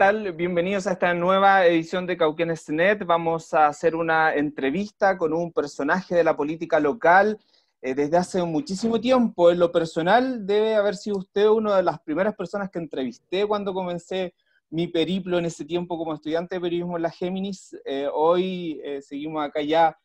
¿Qué tal? Bienvenidos a esta nueva edición de Cauquenes.net. Vamos a hacer una entrevista con un personaje de la política local eh, desde hace muchísimo tiempo. En lo personal, debe haber sido usted una de las primeras personas que entrevisté cuando comencé mi periplo en ese tiempo como estudiante de periodismo en la Géminis. Eh, hoy eh, seguimos acá ya,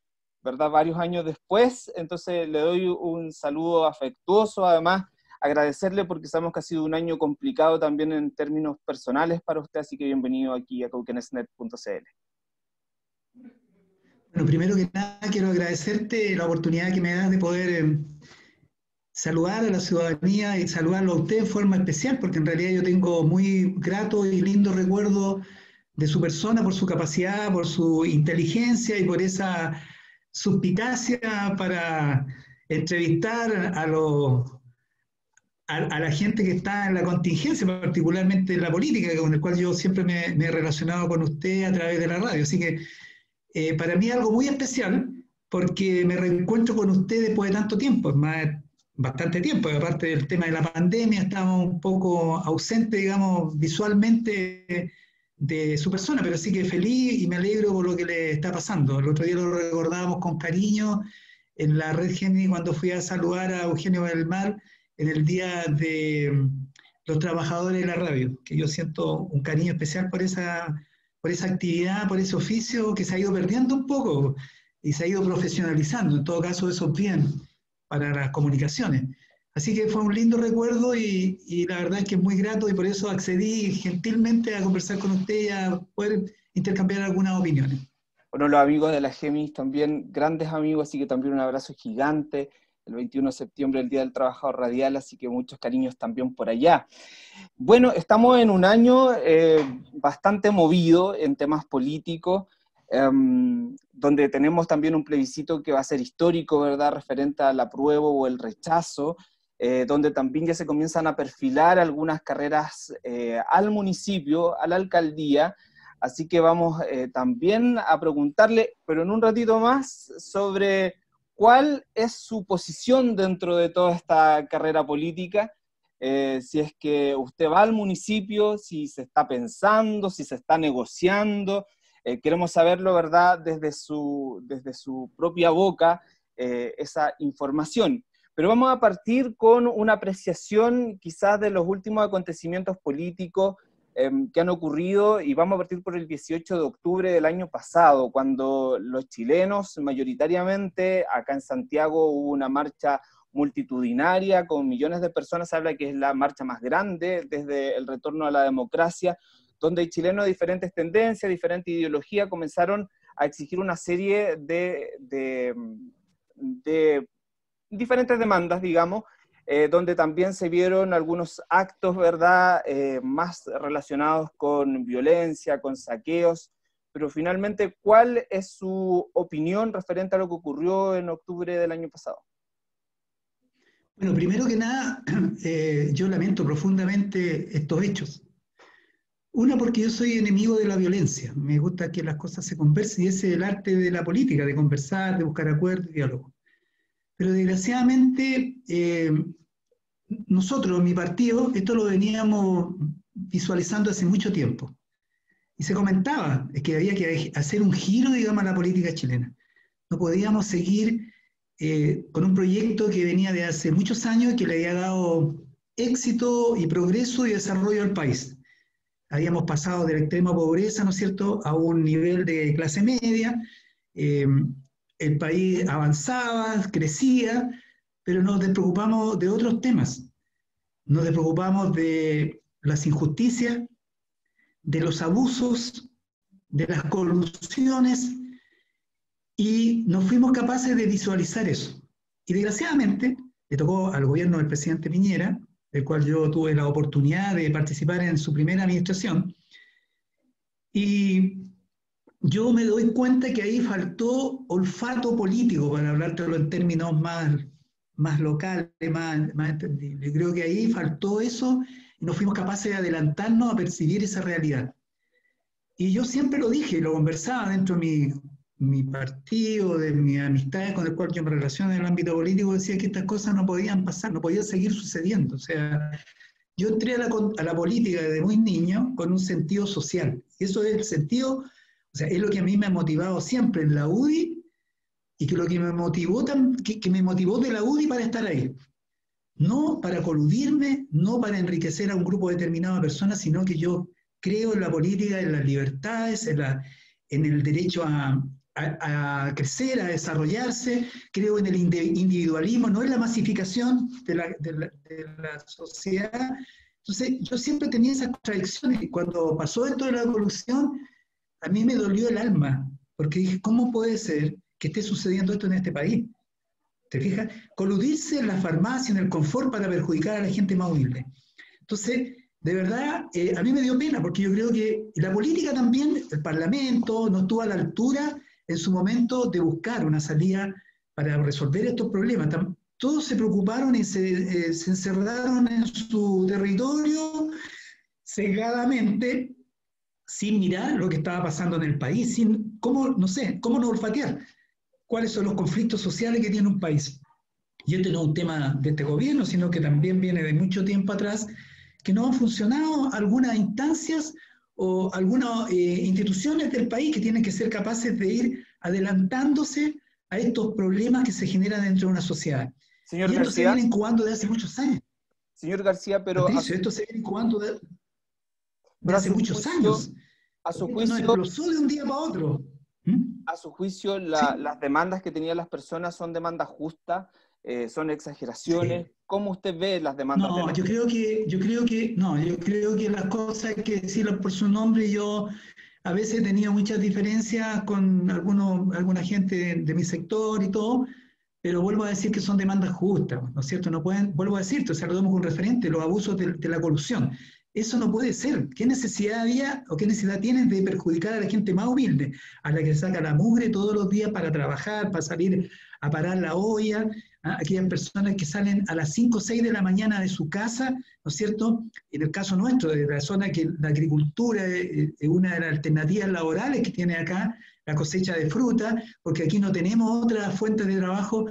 ¿verdad? Varios años después. Entonces le doy un saludo afectuoso, además agradecerle porque sabemos que ha sido un año complicado también en términos personales para usted, así que bienvenido aquí a cauquenesnet.cl. Bueno, primero que nada quiero agradecerte la oportunidad que me das de poder eh, saludar a la ciudadanía y saludarlo a usted en forma especial, porque en realidad yo tengo muy grato y lindo recuerdo de su persona, por su capacidad, por su inteligencia y por esa suspicacia para entrevistar a los a, la gente que está en la contingencia, particularmente en la política, con el cual yo siempre me, he relacionado con usted a través de la radio. Así que eh, para mí es algo muy especial porque me reencuentro con usted después de tanto tiempo, más bastante tiempo, aparte del tema de la pandemia, estamos un poco ausentes, digamos, visualmente de su persona, pero sí que feliz y me alegro por lo que le está pasando. El otro día lo recordábamos con cariño en la red Gemini cuando fui a saludar a Eugenio del Mar en el Día de mm, los Trabajadores de la Radio, que yo siento un cariño especial por esa, por esa actividad, por ese oficio que se ha ido perdiendo un poco y se ha ido profesionalizando. En todo caso, eso es bien para las comunicaciones. Así que fue un lindo recuerdo y, y, la verdad es que es muy grato y por eso accedí gentilmente a conversar con usted y a poder intercambiar algunas opiniones. Bueno, los amigos de la Gemis también, grandes amigos, así que también un abrazo gigante el 21 de septiembre, el Día del Trabajador Radial, así que muchos cariños también por allá. Bueno, estamos en un año eh, bastante movido en temas políticos, em, donde tenemos también un plebiscito que va a ser histórico, ¿verdad?, referente al apruebo o el rechazo, eh, donde también ya se comienzan a perfilar algunas carreras eh, al municipio, a la alcaldía, así que vamos también a preguntarle, pero en un ratito más, sobre ¿Cuál es su posición dentro de toda esta carrera política? Eh, si es que usted va al municipio, si se está pensando, si se está negociando. Eh, queremos saberlo, ¿verdad?, desde su, desde su propia boca, eh, esa información. Pero vamos a partir con una apreciación quizás de los últimos acontecimientos políticos Em, que han ocurrido y vamos a partir por el 18 de octubre del año pasado, cuando los chilenos mayoritariamente, acá en Santiago hubo una marcha multitudinaria con millones de personas, se habla que es la marcha más grande desde el retorno a la democracia, donde chilenos de diferentes tendencias, diferente ideología comenzaron a exigir una serie de, de, de diferentes demandas, digamos, eh, donde también se vieron algunos actos, ¿verdad?, eh, más relacionados con violencia, con saqueos, pero finalmente, ¿cuál es su opinión referente a lo que ocurrió en octubre del año pasado? Bueno, primero que nada, eh, yo lamento profundamente estos hechos. Una, porque yo soy enemigo de la violencia. Me gusta que las cosas se conversen y ese es el arte de la política, de conversar, de buscar acuerdos y diálogo. Pero desgraciadamente, eh, nosotros, mi partido, esto lo veníamos visualizando hace mucho tiempo. Y se comentaba que había que hacer un giro, digamos, a la política chilena. No podíamos seguir eh, con un proyecto que venía de hace muchos años y que le había dado éxito y progreso y desarrollo al país. Habíamos pasado de la extrema pobreza, ¿no es cierto?, a un nivel de clase media. Eh, el país avanzaba, crecía, pero nos despreocupamos de otros temas. Nos despreocupamos de las injusticias, de los abusos, de las corrupciones, y no fuimos capaces de visualizar eso. Y desgraciadamente le tocó al gobierno del presidente Piñera, del cual yo tuve la oportunidad de participar en su primera administración, y yo me doy cuenta que ahí faltó olfato político, para hablártelo en términos más, más locales, más, más entendibles. Creo que ahí faltó eso y no fuimos capaces de adelantarnos a percibir esa realidad. Y yo siempre lo dije, lo conversaba dentro de mi, mi partido, de mi amistad con el cual yo me relaciono en el ámbito político, decía que estas cosas no podían pasar, no podían seguir sucediendo. O sea, yo entré a la, a la política desde muy niño con un sentido social. Eso es el sentido, o sea, es lo que a mí me ha motivado siempre en la UDI y que lo que me motivó, que, que me motivó de la UDI para estar ahí. No para coludirme, no para enriquecer a un grupo determinado de personas, sino que yo creo en la política, en las libertades, en, la, en el derecho a, a, crecer, a desarrollarse, creo en el individualismo, no en la masificación de la, de la, de la sociedad. Entonces, yo siempre tenía esas contradicciones cuando pasó esto de la evolución, a mí me dolió el alma, porque dije, ¿cómo puede ser que esté sucediendo esto en este país? ¿Te fijas? Coludirse en la farmacia, en el confort para perjudicar a la gente más humilde. Entonces, de verdad, eh, a mí me dio pena, porque yo creo que la política también, el Parlamento, no estuvo a la altura en su momento de buscar una salida para resolver estos problemas. Todos se preocuparon y se, eh, se encerraron en su territorio cegadamente, sin mirar lo que estaba pasando en el país, sin, ¿cómo, no sé, cómo no olfatear cuáles son los conflictos sociales que tiene un país. Y este no es un tema de este gobierno, sino que también viene de mucho tiempo atrás, que no han funcionado algunas instancias o algunas eh, instituciones del país que tienen que ser capaces de ir adelantándose a estos problemas que se generan dentro de una sociedad. Señor y esto García, se viene incubando desde hace muchos años. Señor García, pero... Patricio, esto se viene incubando de, de hace muchos juicio, años. A su juicio... No explosó de un día para otro. ¿Mm? A su juicio, la, Sí. las demandas que tenían las personas son demandas justas, eh, son exageraciones. Sí. ¿Cómo usted ve las demandas? de No, la yo creo que, yo creo que, no, yo creo que las cosas hay que decirlas por su nombre. Yo a veces tenido muchas diferencias con algunos, alguna gente de, de mi sector y todo, pero vuelvo a decir que son demandas justas, ¿no es cierto? No pueden, vuelvo a decirte, o sea, lo damos un referente, los abusos de, de la corrupción. Eso no puede ser. ¿Qué necesidad había o qué necesidad tienes de perjudicar a la gente más humilde, a la que saca la mugre todos los días para trabajar, para salir a parar la olla, ¿ah? aquellas personas que salen a las 5 o 6 de la mañana de su casa, ¿no es cierto? En el caso nuestro, de la zona que la agricultura es, una de las alternativas laborales que tiene acá, la cosecha de fruta, porque aquí no tenemos otras fuentes de trabajo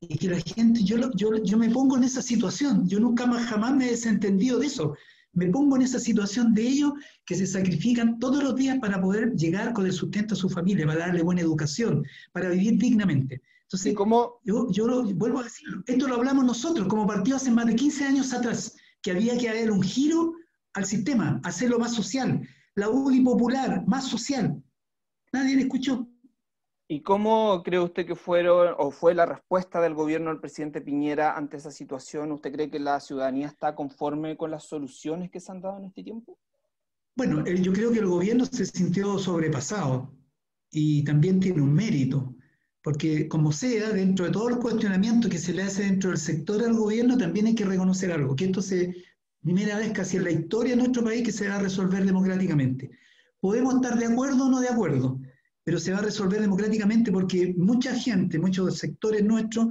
y que la gente, yo, yo, yo me pongo en esa situación, yo nunca más jamás me he desentendido de eso, me pongo en esa situación de ellos que se sacrifican todos los días para poder llegar con el sustento a su familia, para darle buena educación, para vivir dignamente. Entonces, ¿Y cómo, yo, yo lo, vuelvo a decir, esto lo hablamos nosotros como partido hace más de 15 años atrás, que había que haber un giro al sistema, hacerlo más social, la UDI popular, más social. Nadie le escuchó. ¿Y cómo cree usted que fueron o fue la respuesta del gobierno del presidente Piñera ante esa situación? ¿Usted cree que la ciudadanía está conforme con las soluciones que se han dado en este tiempo? Bueno, eh, yo creo que el gobierno se sintió sobrepasado y también tiene un mérito, porque como sea, dentro de todos los cuestionamientos que se le hace dentro del sector al gobierno, también hay que reconocer algo, que esto se, primera vez casi en la historia de nuestro país que se va a resolver democráticamente. Podemos estar de acuerdo o no de acuerdo, pero se va a resolver democráticamente porque mucha gente, muchos sectores nuestros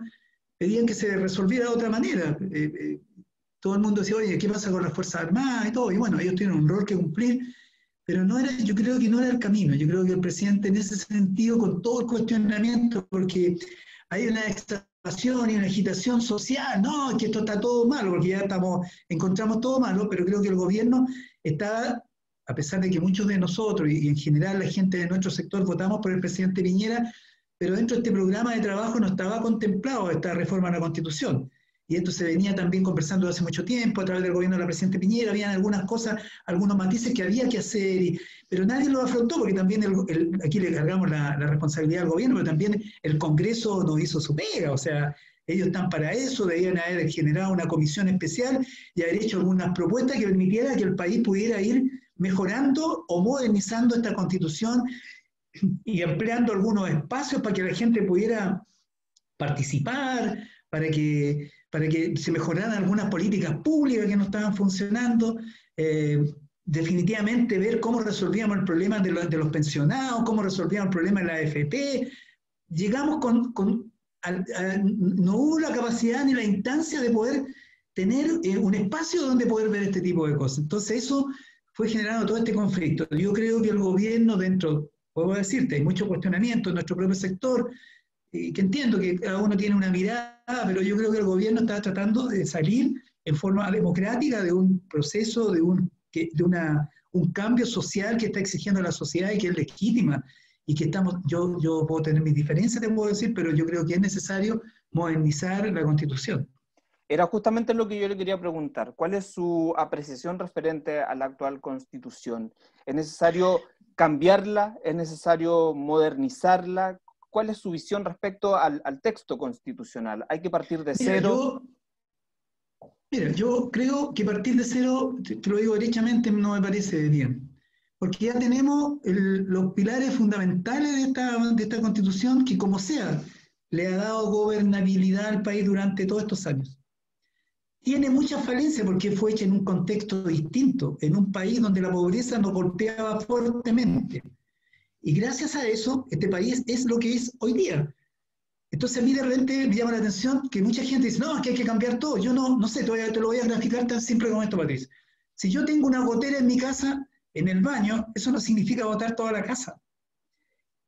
pedían que se resolviera de otra manera. Eh, eh, todo el mundo decía, oye, ¿qué pasa con las Fuerzas Armadas y todo? Y bueno, ellos tienen un rol que cumplir, pero no era, yo creo que no era el camino. Yo creo que el presidente en ese sentido, con todo el cuestionamiento, porque hay una extracción y una agitación social, no, que esto está todo malo, porque ya estamos, encontramos todo malo, pero creo que el gobierno está, a pesar de que muchos de nosotros y en general la gente de nuestro sector votamos por el presidente Piñera, pero dentro de este programa de trabajo no estaba contemplado esta reforma a la Constitución. Y esto se venía también conversando hace mucho tiempo a través del gobierno de la presidenta Piñera, habían algunas cosas, algunos matices que había que hacer, pero nadie lo afrontó porque también aquí le cargamos la, responsabilidad al gobierno, pero también el Congreso no hizo su pega, o sea, ellos están para eso, debían haber generado una comisión especial y haber hecho algunas propuestas que permitiera que el país pudiera ir mejorando o modernizando esta constitución y empleando algunos espacios para que la gente pudiera participar, para que, para que se mejoraran algunas políticas públicas que no estaban funcionando. Eh, definitivamente ver cómo resolvíamos el problema de los, de los, pensionados, cómo resolvíamos el problema de la AFP. Llegamos con, con a, a, no hubo la capacidad ni la instancia de poder tener eh, un espacio donde poder ver este tipo de cosas. Entonces eso fue generando todo este conflicto. Yo creo que el gobierno dentro, puedo decirte, hay mucho cuestionamiento en nuestro propio sector, y que entiendo que cada uno tiene una mirada, pero yo creo que el gobierno está tratando de salir en forma democrática de un proceso, de un, de una, un cambio social que está exigiendo la sociedad y que es legítima y que estamos, yo, yo puedo tener mis diferencias, te puedo decir, pero yo creo que es necesario modernizar la constitución. Era justamente lo que yo le quería preguntar. ¿Cuál es su apreciación referente a la actual constitución? ¿Es necesario cambiarla? ¿Es necesario modernizarla? ¿Cuál es su visión respecto al, texto constitucional? ¿Hay que partir de cero? Mira, yo, creo que partir de cero, te, lo digo derechamente, no me parece bien. Porque ya tenemos los pilares fundamentales de esta, de esta constitución que, como sea, le ha dado gobernabilidad al país durante todos estos años tiene mucha falencia porque fue hecha en un contexto distinto, en un país donde la pobreza nos golpeaba fuertemente. Y gracias a eso, este país es lo que es hoy día. Entonces a mí de repente me llama la atención que mucha gente dice, no, es que hay que cambiar todo. Yo no, no sé, te, te lo voy a graficar tan simple como esto, Patricia. Si yo tengo una gotera en mi casa, en el baño, eso no significa botar toda la casa.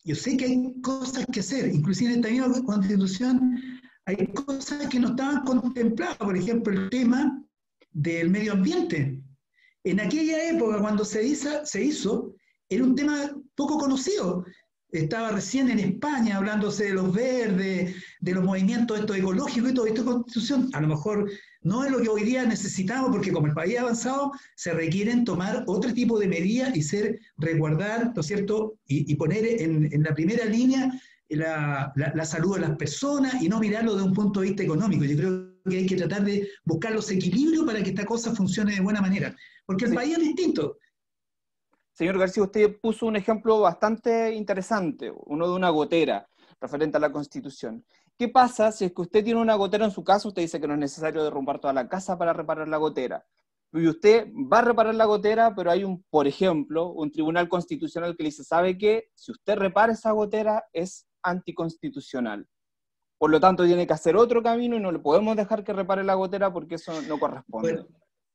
Yo sé que hay cosas que hacer, inclusive en esta misma constitución hay cosas que no estaban contempladas, por ejemplo, el tema del medio ambiente. En aquella época, cuando se hizo, se era un tema poco conocido. Estaba recién en España hablándose de los verdes, de los movimientos estos ecológicos y todo. Esta constitución a lo mejor no es lo que hoy día necesitamos, porque como el país ha avanzado, se requieren tomar otro tipo de medidas y ser, resguardar, ¿no es cierto? Y, poner en, la primera línea la, la, salud de las personas y no mirarlo de un punto de vista económico. Yo creo que hay que tratar de buscar los equilibrios para que esta cosa funcione de buena manera, porque el país es distinto. Señor García, usted puso un ejemplo bastante interesante, uno de una gotera referente a la Constitución. ¿Qué pasa si es que usted tiene una gotera en su casa, usted dice que no es necesario derrumbar toda la casa para reparar la gotera? Y usted va a reparar la gotera, pero hay un, por ejemplo, un tribunal constitucional que le dice, ¿sabe qué? Si usted repara esa gotera es anticonstitucional. Por lo tanto, tiene que hacer otro camino y no le podemos dejar que repare la gotera porque eso no corresponde.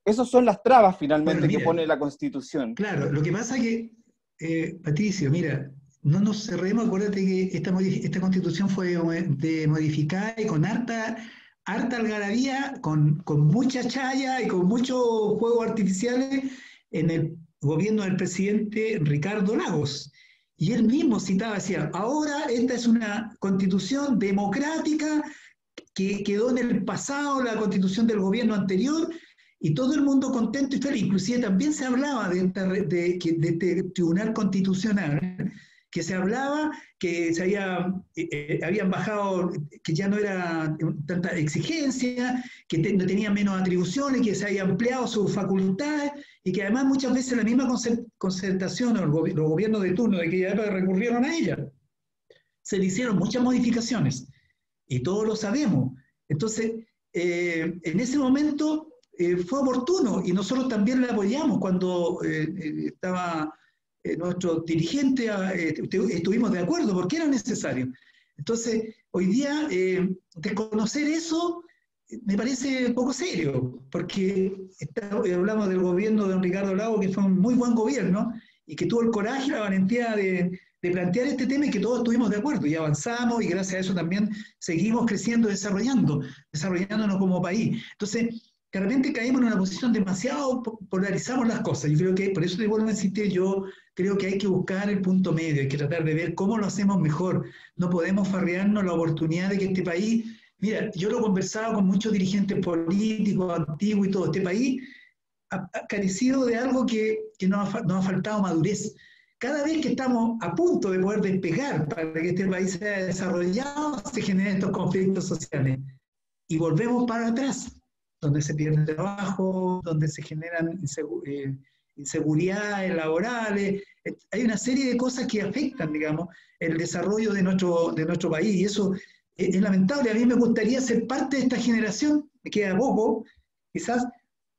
Esas son las trabas finalmente que pone la Constitución. Claro, lo que pasa es que, eh, Patricio, mira, no nos cerremos, acuérdate que esta, esta Constitución fue de modificada y con harta, harta algarabía, con, con mucha chaya y con muchos juegos artificiales en el gobierno del presidente Ricardo Lagos. Y él mismo citaba, decía, ahora esta es una constitución democrática que quedó en el pasado, la constitución del gobierno anterior, y todo el mundo contento y feliz. Inclusive también se hablaba de, de, este tribunal constitucional, que se hablaba que se había, eh, eh, habían bajado, que ya no era tanta exigencia, que no tenían menos atribuciones, que se había ampliado sus facultades, y que además muchas veces la misma concertación o los gobiernos de turno de aquella época recurrieron a ella. Se le hicieron muchas modificaciones y todos lo sabemos. Entonces, eh, en ese momento eh, fue oportuno y nosotros también le apoyamos cuando eh, estaba nuestro dirigente, estuvimos de acuerdo porque era necesario. Entonces, hoy día, desconocer eso me parece poco serio, porque hablamos del gobierno de don Ricardo Lago, que fue un muy buen gobierno y que tuvo el coraje y la valentía de, plantear este tema y que todos estuvimos de acuerdo y avanzamos y gracias a eso también seguimos creciendo, desarrollando, desarrollándonos como país. Entonces, de repente caímos en una posición demasiado, polarizamos las cosas. Yo creo que, por eso te vuelvo a insistir, yo creo que hay que buscar el punto medio, hay que tratar de ver cómo lo hacemos mejor. No podemos farrearnos la oportunidad de que este país Mira, yo lo he conversado con muchos dirigentes políticos antiguos y todo. Este país ha, carecido de algo que, que nos, ha, nos ha faltado madurez. Cada vez que estamos a punto de poder despegar para que este país sea desarrollado, se generan estos conflictos sociales. Y volvemos para atrás, donde se pierde trabajo, donde se generan eh, inseguridades laborales. Hay una serie de cosas que afectan, digamos, el desarrollo de nuestro, de nuestro país. Y eso es, lamentable. A mí me gustaría ser parte de esta generación, me queda poco, quizás,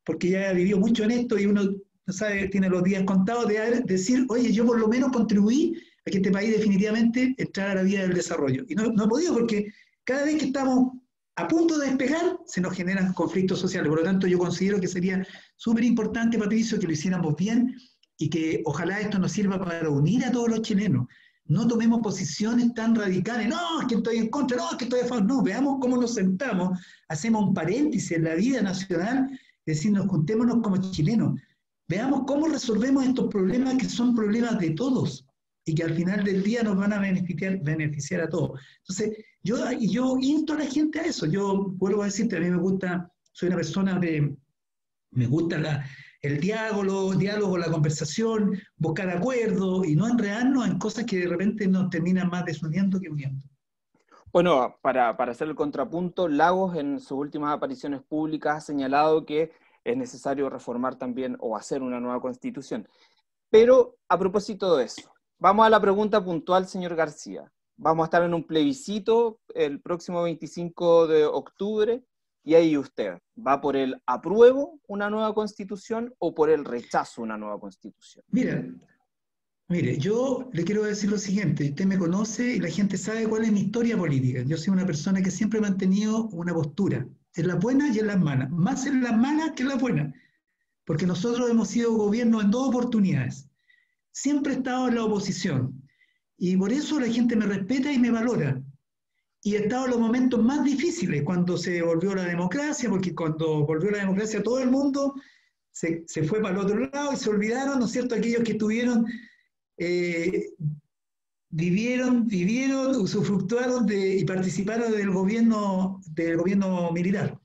porque ya he vivido mucho en esto y uno no sabe, tiene los días contados de decir, oye, yo por lo menos contribuí a que este país definitivamente entrara a la vida del desarrollo. Y no, no he podido porque cada vez que estamos a punto de despegar, se nos generan conflictos sociales. Por lo tanto, yo considero que sería súper importante, Patricio, que lo hiciéramos bien y que ojalá esto nos sirva para unir a todos los chilenos, no tomemos posiciones tan radicales, no, es que estoy en contra, no, es que estoy a favor, no, veamos cómo nos sentamos, hacemos un paréntesis en la vida nacional, es decir, nos juntémonos como chilenos, veamos cómo resolvemos estos problemas que son problemas de todos y que al final del día nos van a beneficiar, beneficiar a todos. Entonces, yo, yo insto a la gente a eso, yo vuelvo a decirte, a mí me gusta, soy una persona de, me gusta la, el diálogo, diálogo, la conversación, buscar acuerdos y no enredarnos en cosas que de repente nos terminan más desuniendo que uniendo. Bueno, para, para, hacer el contrapunto, Lagos en sus últimas apariciones públicas ha señalado que es necesario reformar también o hacer una nueva constitución. Pero a propósito de eso, vamos a la pregunta puntual, señor García. Vamos a estar en un plebiscito el próximo 25 de octubre y ahí usted, ¿va por el apruebo una nueva constitución o por el rechazo una nueva constitución? Mira, mire, yo le quiero decir lo siguiente, usted me conoce y la gente sabe cuál es mi historia política. Yo soy una persona que siempre ha mantenido una postura, en las buenas y en las malas, más en las malas que en las buenas, porque nosotros hemos sido gobierno en dos oportunidades. Siempre he estado en la oposición y por eso la gente me respeta y me valora y en los momentos más difíciles, cuando se volvió la democracia, porque cuando volvió la democracia todo el mundo se, se fue para el otro lado y se olvidaron, ¿no es cierto?, aquellos que estuvieron, eh, vivieron, vivieron, usufructuaron y participaron del gobierno, del gobierno militar.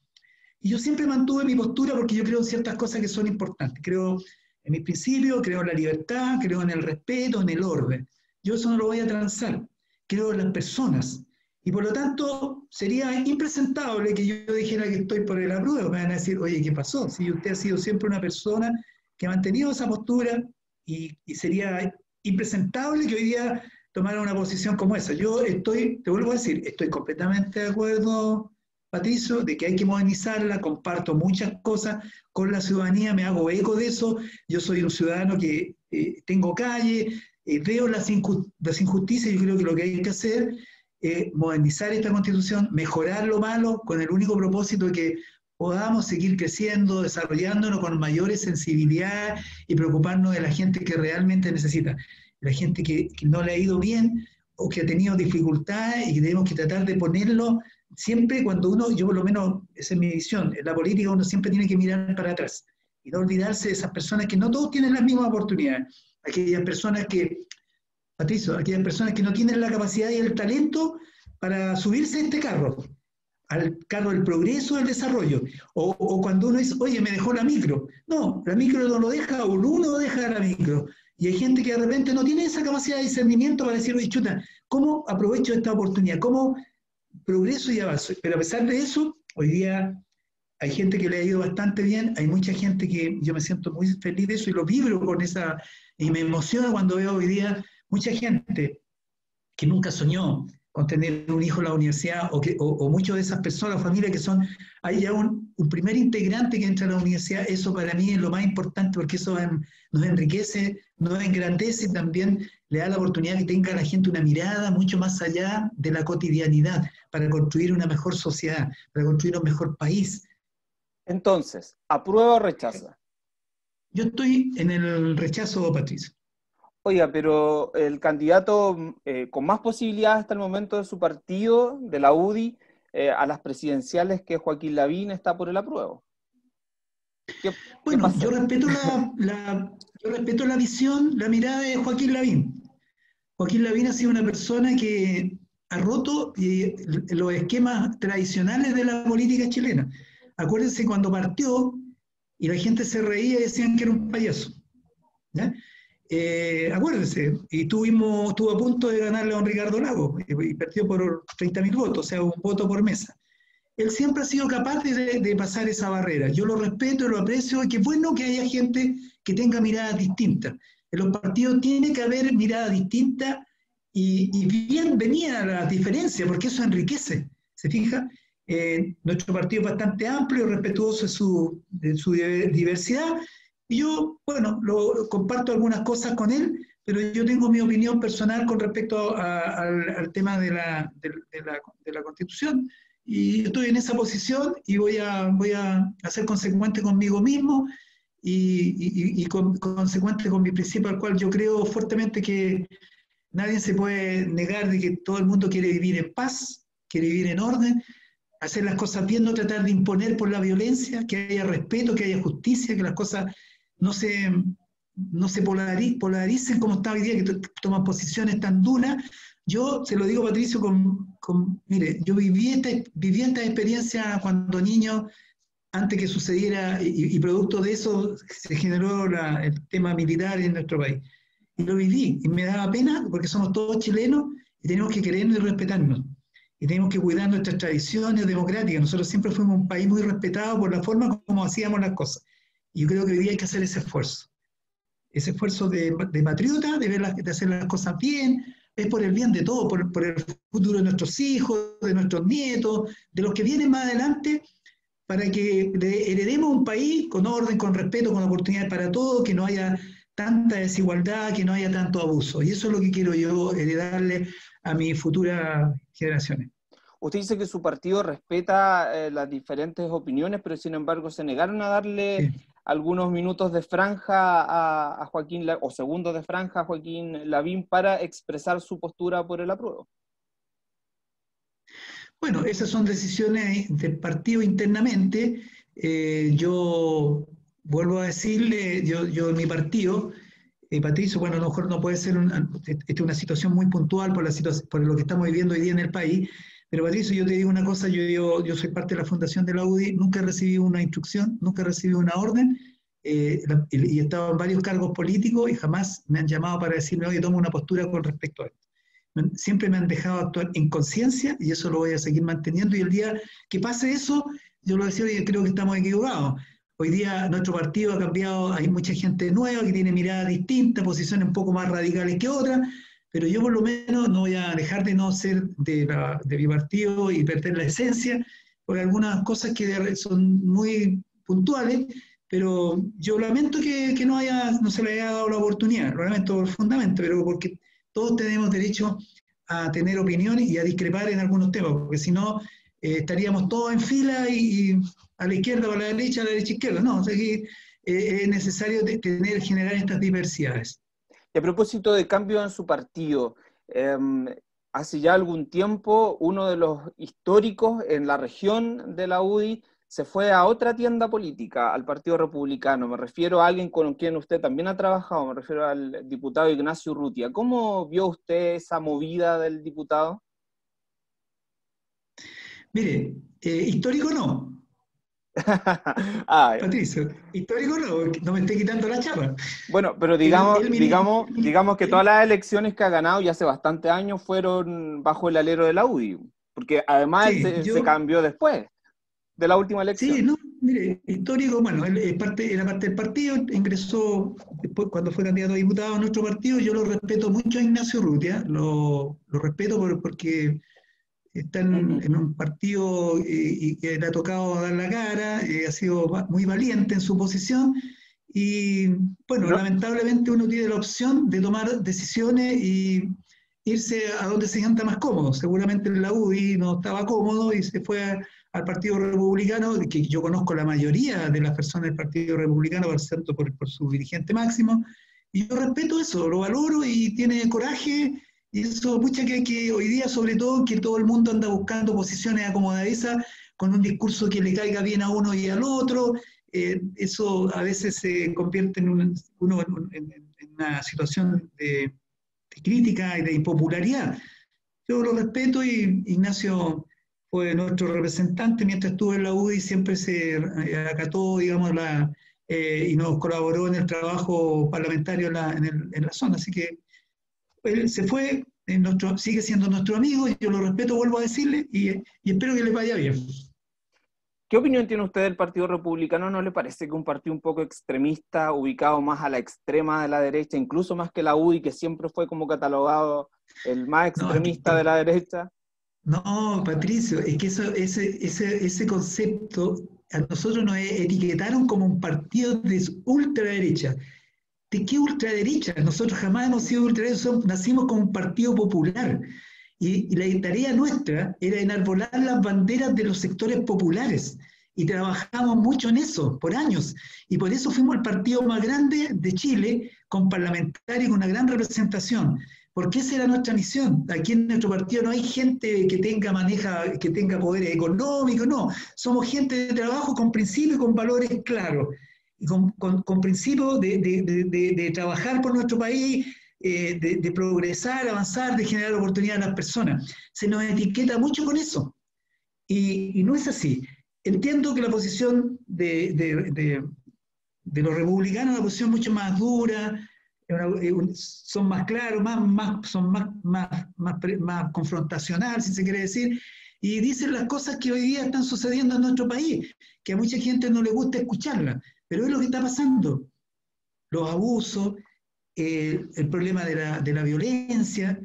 Y yo siempre mantuve mi postura porque yo creo en ciertas cosas que son importantes. Creo en mis principios, creo en la libertad, creo en el respeto, en el orden. Yo eso no lo voy a transar. Creo en las personas. Y por lo tanto, sería impresentable que yo dijera que estoy por el apruebo. Me van a decir, oye, ¿qué pasó? Si usted ha sido siempre una persona que ha mantenido esa postura y, sería impresentable que hoy día tomara una posición como esa. Yo estoy, te vuelvo a decir, estoy completamente de acuerdo, Patricio, de que hay que modernizarla, comparto muchas cosas con la ciudadanía, me hago eco de eso. Yo soy un ciudadano que eh, tengo calle, eh, veo las, las injusticias, yo creo que lo que hay que hacer eh, modernizar esta constitución, mejorar lo malo con el único propósito de que podamos seguir creciendo, desarrollándonos con mayores sensibilidad y preocuparnos de la gente que realmente necesita, la gente que, no le ha ido bien o que ha tenido dificultades y que tenemos que tratar de ponerlo siempre cuando uno, yo por lo menos, esa es mi visión, en la política uno siempre tiene que mirar para atrás y no olvidarse de esas personas que no todos tienen las mismas oportunidades, aquellas personas que Patricio, aquellas personas que no tienen la capacidad y el talento para subirse a este carro, al carro del progreso, del desarrollo. O, cuando uno dice, oye, me dejó la micro. No, la micro no lo deja, o uno deja la micro. Y hay gente que de repente no tiene esa capacidad de discernimiento para decir, oye, chuta, ¿cómo aprovecho esta oportunidad? ¿Cómo progreso y avanzo? Pero a pesar de eso, hoy día hay gente que le ha ido bastante bien, hay mucha gente que yo me siento muy feliz de eso y lo vibro con esa, y me emociona cuando veo hoy día mucha gente que nunca soñó con tener un hijo en la universidad o, que, o, muchas de esas personas, familias que son, hay ya un, primer integrante que entra a la universidad, eso para mí es lo más importante porque eso nos enriquece, nos engrandece y también le da la oportunidad que tenga a la gente una mirada mucho más allá de la cotidianidad para construir una mejor sociedad, para construir un mejor país. Entonces, ¿aprueba o rechaza? Yo estoy en el rechazo, Patricio. Oiga, pero el candidato eh, con más posibilidades hasta el momento de su partido, de la UDI, eh, a las presidenciales, que Joaquín Lavín, está por el apruebo. bueno, yo respeto la, respeto la visión, la mirada de Joaquín Lavín. Joaquín Lavín ha sido una persona que ha roto los esquemas tradicionales de la política chilena. Acuérdense cuando partió y la gente se reía y decían que era un payaso. ¿ya? Eh, acuérdense, y tuvimos, estuvo a punto de ganarle a don Ricardo Lago, y, perdió por 30.000 votos, o sea, un voto por mesa. Él siempre ha sido capaz de, pasar esa barrera. Yo lo respeto, lo aprecio, y qué bueno que haya gente que tenga miradas distintas. En los partidos tiene que haber miradas distintas y, y bienvenida la diferencia, porque eso enriquece. ¿Se fija? Eh, nuestro partido es bastante amplio, respetuoso de su, de su diversidad, y yo, bueno, lo, comparto algunas cosas con él, pero yo tengo mi opinión personal con respecto al, tema de la, de, la, de la, Constitución. Y estoy en esa posición y voy a, voy a, ser consecuente conmigo mismo y, y, y con, consecuente con mi principio al cual yo creo fuertemente que nadie se puede negar de que todo el mundo quiere vivir en paz, quiere vivir en orden, hacer las cosas bien, no tratar de imponer por la violencia, que haya respeto, que haya justicia, que las cosas no se, no se polaricen como está hoy día, que toman posiciones tan duras. Yo se lo digo, Patricio, con, con mire, yo viví esta, viví esta experiencia cuando niño, antes que sucediera, y, producto de eso se generó el tema militar en nuestro país. Y lo viví, y me daba pena porque somos todos chilenos y tenemos que querernos y respetarnos. Y tenemos que cuidar nuestras tradiciones democráticas. Nosotros siempre fuimos un país muy respetado por la forma como hacíamos las cosas. Y yo creo que hoy día hay que hacer ese esfuerzo. Ese esfuerzo de, de patriota, de, ver de hacer las cosas bien, es por el bien de todos, por, por, el futuro de nuestros hijos, de nuestros nietos, de los que vienen más adelante, para que heredemos un país con orden, con respeto, con oportunidades para todos, que no haya tanta desigualdad, que no haya tanto abuso. Y eso es lo que quiero yo heredarle a mis futuras generaciones. Usted dice que su partido respeta eh, las diferentes opiniones, pero sin embargo se negaron a darle algunos minutos de franja a, Joaquín, o segundos de franja a Joaquín Lavín para expresar su postura por el apruebo. Bueno, esas son decisiones del partido internamente. Eh, yo vuelvo a decirle, yo, yo en mi partido, eh, Patricio, bueno, a lo mejor no puede ser una, una situación muy puntual por, la por lo que estamos viviendo hoy día en el país, pero Patricio, yo te digo una cosa, yo, yo, yo soy parte de la fundación de la UDI, nunca he recibido una instrucción, nunca he recibido una orden, eh, y he estado en varios cargos políticos y jamás me han llamado para decirme, oye, toma una postura con respecto a esto. Siempre me han dejado actuar en conciencia y eso lo voy a seguir manteniendo. Y el día que pase eso, yo lo decía, oye, creo que estamos equivocados. Hoy día nuestro partido ha cambiado, hay mucha gente nueva que tiene miradas distintas, posiciones un poco más radicales que otras, pero yo por lo menos no voy a dejar de no ser de, mi partido y perder la esencia, por algunas cosas que son muy puntuales, pero yo lamento que, no, haya, no se le haya dado la oportunidad, lo lamento profundamente, pero porque todos tenemos derecho a tener opiniones y a discrepar en algunos temas, porque si no, eh, estaríamos todos en fila y, a la izquierda o a la derecha, a la derecha izquierda. No, o sea que eh, es necesario tener, generar estas diversidades. A propósito de cambio en su partido, em, hace ya algún tiempo uno de los históricos en la región de la UDI se fue a otra tienda política, al Partido Republicano. Me refiero a alguien con quien usted también ha trabajado, me refiero al diputado Ignacio Urrutia. ¿Cómo vio usted esa movida del diputado? Mire, eh, histórico no, ah, Patricio, histórico no, no me esté quitando la chapa. Bueno, pero digamos, digamos, digamos que todas las elecciones que ha ganado ya hace bastante años fueron bajo el alero de la UDI, porque además se, cambió después de la última elección. Sí, no, mire, histórico, bueno, él parte, era parte del partido, ingresó después cuando fue candidato a diputado a nuestro partido, yo lo respeto mucho a Ignacio Rutia, lo, lo respeto porque está en, un partido eh, y que le ha tocado dar la cara, eh, ha sido muy valiente en su posición y bueno, lamentablemente uno tiene la opción de tomar decisiones y irse a donde se sienta más cómodo. Seguramente en la UDI no estaba cómodo y se fue al Partido Republicano, que yo conozco la mayoría de las personas del Partido Republicano, por, por, por su dirigente máximo, y yo respeto eso, lo valoro y tiene coraje y eso, mucha que, hoy día, sobre todo, que todo el mundo anda buscando posiciones acomodadizas con un discurso que le caiga bien a uno y al otro, eh, eso a veces se convierte en, uno en, una situación de, crítica y de impopularidad. Yo lo respeto y Ignacio fue nuestro representante mientras estuvo en la UDI, siempre se eh, acató, digamos, la, eh, y nos colaboró en el trabajo parlamentario en la, en la zona. Así que él se fue, nuestro, sigue siendo nuestro amigo, yo lo respeto, vuelvo a decirle, y, espero que le vaya bien. ¿Qué opinión tiene usted del Partido Republicano? ¿No le parece que un partido un poco extremista, ubicado más a la extrema de la derecha, incluso más que la UDI, que siempre fue como catalogado el más extremista de la derecha? No, Patricio, es que eso, ese, ese, ese concepto a nosotros nos etiquetaron como un partido de ultraderecha. ¿De qué ultraderecha? Nosotros jamás hemos sido ultraderechos, nacimos como un partido popular. Y, la tarea nuestra era enarbolar las banderas de los sectores populares. Y trabajamos mucho en eso, por años. Y por eso fuimos el partido más grande de Chile, con parlamentarios, con una gran representación. porque esa era nuestra misión. Aquí en nuestro partido no hay gente que tenga, maneja, que tenga poder económico, no. Somos gente de trabajo con principios y con valores claros. Y con, con, principios de, de, de, trabajar por nuestro país, eh, de, progresar, avanzar, de generar oportunidades a las personas. Se nos etiqueta mucho con eso. Y, y no es así. Entiendo que la posición de, los republicanos es una posición mucho más dura, son más claros, más, más, son más, más, más, más confrontacional, si se quiere decir, y dicen las cosas que hoy día están sucediendo en nuestro país, que a mucha gente no le gusta escucharlas, pero es lo que está pasando. Los abusos, eh, el problema de la, violencia,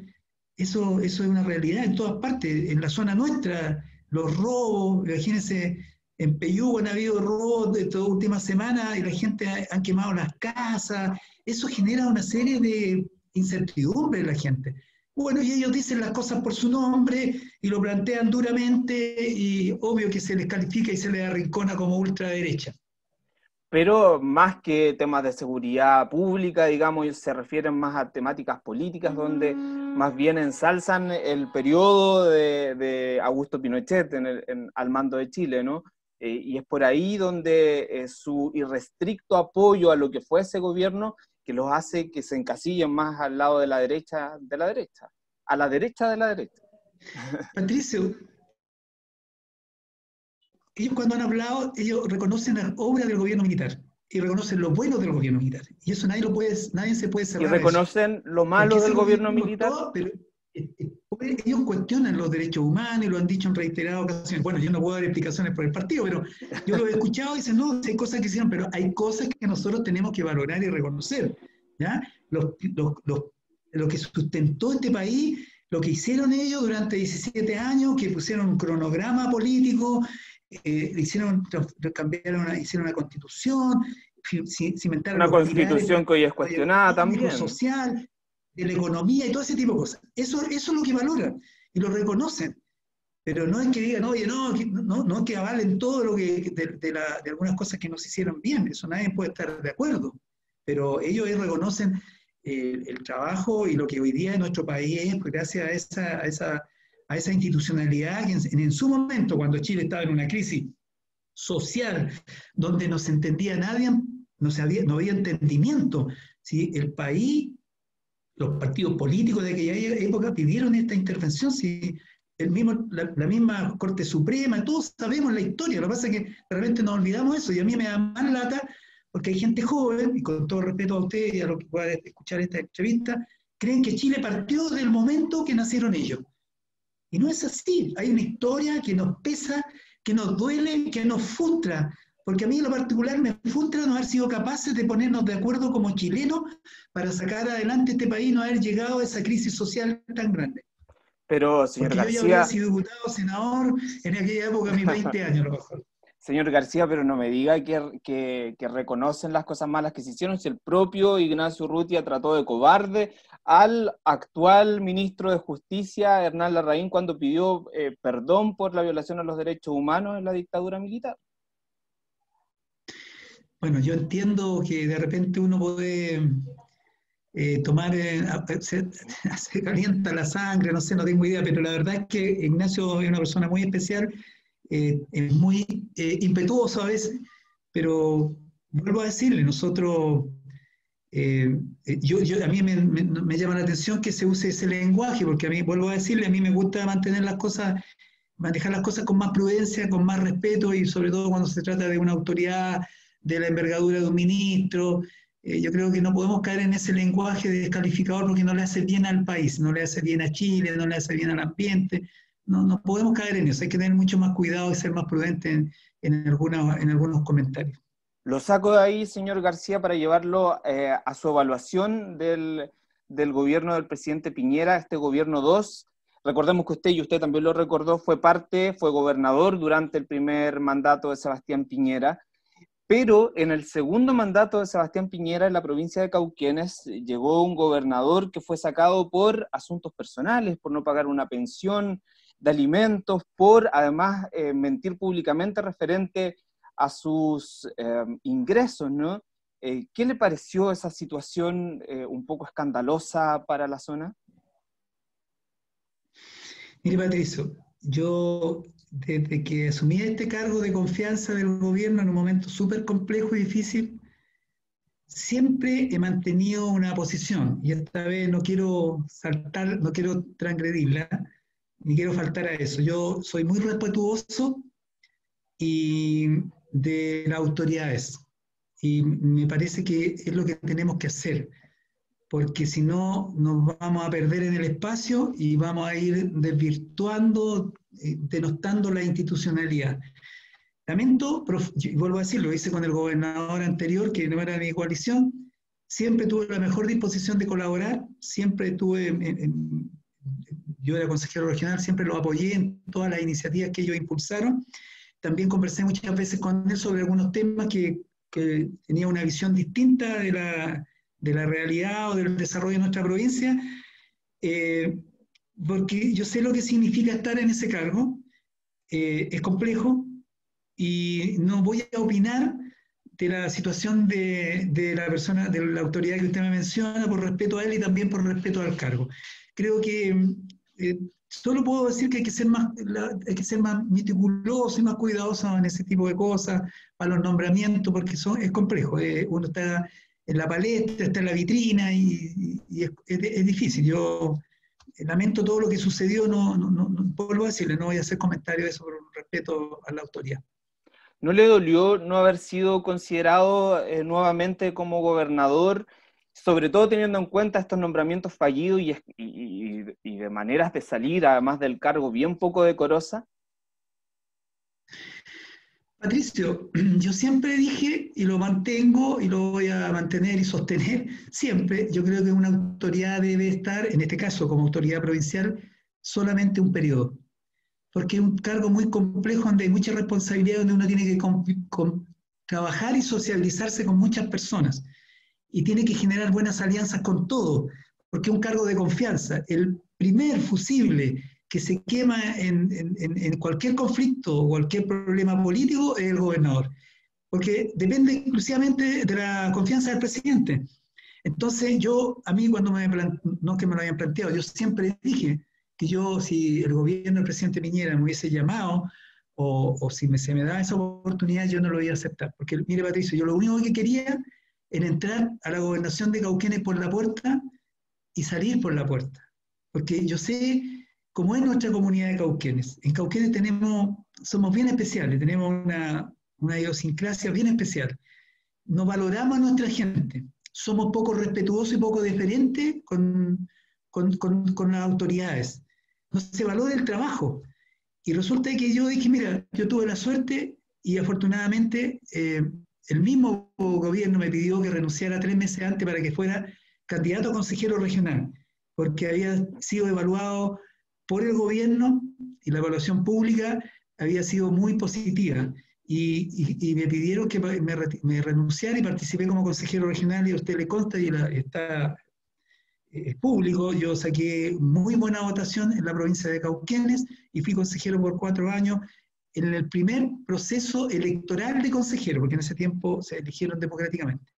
eso, es una realidad en todas partes, en la zona nuestra, los robos, imagínense, en Peyú han habido robos de toda última semana y la gente ha, quemado las casas, eso genera una serie de incertidumbre en la gente. Bueno, y ellos dicen las cosas por su nombre y lo plantean duramente y obvio que se les califica y se les arrincona como ultraderecha. Pero más que temas de seguridad pública, digamos, se refieren más a temáticas políticas donde más bien ensalzan el periodo de, Augusto Pinochet en al mando de Chile, ¿no? Eh, y es por ahí donde eh, su irrestricto apoyo a lo que fue ese gobierno que los hace que se encasillen más al lado de la derecha de la derecha, a la derecha de la derecha. Patricio, ellos cuando han hablado, ellos reconocen la obra del gobierno militar y reconocen lo bueno del gobierno militar. Y eso nadie lo puede, nadie se puede cerrar. Y reconocen lo malo del gobierno militar. pero eh, ellos cuestionan los derechos humanos y lo han dicho en reiteradas ocasiones. Bueno, yo no puedo dar explicaciones por el partido, pero yo lo he escuchado y dicen, no, hay cosas que hicieron, pero hay cosas que nosotros tenemos que valorar y reconocer. ¿ya? Lo, que sustentó este país, lo que hicieron ellos durante 17 años, que pusieron un cronograma político, eh, hicieron, cambiaron, hicieron una constitución, cimentaron... Una constitución que hoy es cuestionada también. social, de la economía y todo ese tipo de cosas. Eso, eso es lo que valoran y lo reconocen. Pero no es que digan, oye, no, no, no que avalen todo lo que, de, la, de, algunas cosas que nos hicieron bien, eso nadie puede estar de acuerdo. Pero ellos reconocen el, trabajo y lo que hoy día en nuestro país es gracias a esa, a esa, a esa institucionalidad en, en, su momento, cuando Chile estaba en una crisis social, donde no se entendía nadie, no, se había, no había entendimiento, ¿sí? el país los partidos políticos de aquella época pidieron esta intervención, si el mismo, la, misma Corte Suprema, todos sabemos la historia, lo que pasa es que realmente nos olvidamos eso, y a mí me da mal lata, porque hay gente joven, y con todo respeto a usted y a lo que pueda escuchar esta entrevista, creen que Chile partió del momento que nacieron ellos. Y no es así, hay una historia que nos pesa, que nos duele, que nos frustra, porque a mí en lo particular me frustra no haber sido capaces de ponernos de acuerdo como chilenos para sacar adelante este país no haber llegado a esa crisis social tan grande. Pero, señor porque García... Yo ya había sido diputado, senador, en aquella época, a mis 20 años, lo mejor. Señor García, pero no me diga que, que, que, reconocen las cosas malas que se hicieron si el propio Ignacio Urrutia trató de cobarde al actual ministro de Justicia, Hernán Larraín, cuando pidió eh, perdón por la violación a los derechos humanos en la dictadura militar. Bueno, yo entiendo que de repente uno puede eh, tomar, eh, se, calienta la sangre, no sé, no tengo idea, pero la verdad es que Ignacio es una persona muy especial, es muy impetuoso a veces, pero vuelvo a decirle, nosotros, yo, yo, a mí me, me, llama la atención que se use ese lenguaje, porque a mí, vuelvo a decirle, a mí me gusta mantener las cosas, manejar las cosas con más prudencia, con más respeto y sobre todo cuando se trata de una autoridad de la envergadura de un ministro. Eh, yo creo que no podemos caer en ese lenguaje descalificador porque no le hace bien al país, no le hace bien a Chile, no le hace bien al ambiente. No, no podemos caer en eso, hay que tener mucho más cuidado y ser más prudente en, en, alguna, en algunos comentarios. Lo saco de ahí, señor García, para llevarlo eh, a su evaluación del, del gobierno del presidente Piñera, este gobierno 2. Recordemos que usted, y usted también lo recordó, fue parte, fue gobernador durante el primer mandato de Sebastián Piñera. Pero en el segundo mandato de Sebastián Piñera en la provincia de Cauquenes llegó un gobernador que fue sacado por asuntos personales, por no pagar una pensión de alimentos, por además eh, mentir públicamente referente a sus eh, ingresos, ¿no? Eh, ¿Qué le pareció esa situación un poco escandalosa para la zona? Mire, Patricio, yo desde que asumí este cargo de confianza del gobierno en un momento súper complejo y difícil, siempre he mantenido una posición y esta vez no quiero saltar, no quiero transgredirla, ni quiero faltar a eso. Yo soy muy respetuoso y de las autoridades y me parece que es lo que tenemos que hacer, porque si no nos vamos a perder en el espacio y vamos a ir desvirtuando, eh, denostando la institucionalidad. Lamento, y vuelvo a decir, lo hice con el gobernador anterior, que no era mi coalición, siempre tuve la mejor disposición de colaborar, siempre tuve, yo era consejero regional, siempre lo apoyé en todas las iniciativas que ellos impulsaron. También conversé muchas veces con él sobre algunos temas que, que tenía una visión distinta de la, de la, realidad o del desarrollo de nuestra provincia, eh, porque yo sé lo que significa estar en ese cargo, eh, es complejo, y no voy a opinar de la situación de, de, la persona, de la autoridad que usted me menciona, por respeto a él y también por respeto al cargo. Creo que eh, solo puedo decir que hay que ser más, hay que ser más meticuloso y más cuidadoso en ese tipo de cosas, para los nombramientos, porque son, es complejo. Eh, uno está en la palestra, está en la vitrina y, y es, es, difícil. Yo lamento todo lo que sucedió, no, no, no, vuelvo a decirle, no voy a hacer comentarios de eso por respeto a la autoridad. ¿No le dolió no haber sido considerado eh, nuevamente como gobernador, sobre todo teniendo en cuenta estos nombramientos fallidos y, de maneras de salir, además del cargo bien poco decorosa? Patricio, yo siempre dije y lo mantengo y lo voy a mantener y sostener siempre, yo creo que una autoridad debe estar, en este caso como autoridad provincial, solamente un periodo porque es un cargo muy complejo donde hay mucha responsabilidad, donde uno tiene que trabajar y socializarse con muchas personas y tiene que generar buenas alianzas con todo, porque un cargo de confianza. El primer fusible que se quema en, en, cualquier conflicto o cualquier problema político es el gobernador, porque depende exclusivamente de la confianza del presidente. Entonces yo, a mí cuando me, no que me lo hayan planteado, yo siempre dije, que yo, si el gobierno del presidente Piñera me hubiese llamado o, o si me, se me da esa oportunidad, yo no lo voy a aceptar. Porque, mire, Patricio, yo lo único que quería era entrar a la gobernación de Cauquenes por la puerta y salir por la puerta. Porque yo sé cómo es nuestra comunidad de Cauquenes. En Cauquenes tenemos, somos bien especiales, tenemos una, una idiosincrasia bien especial. No valoramos a nuestra gente. Somos poco respetuosos y poco diferentes con, con, con, con las autoridades no se valora el trabajo. Y resulta que yo dije, mira, yo tuve la suerte y afortunadamente eh, el mismo gobierno me pidió que renunciara tres meses antes para que fuera candidato a consejero regional, porque había sido evaluado por el gobierno y la evaluación pública había sido muy positiva. Y, me pidieron que me, renunciara y participé como consejero regional y a usted le consta y está es público, yo saqué muy buena votación en la provincia de Cauquenes y fui consejero por cuatro años en el primer proceso electoral de consejero, porque en ese tiempo se eligieron democráticamente.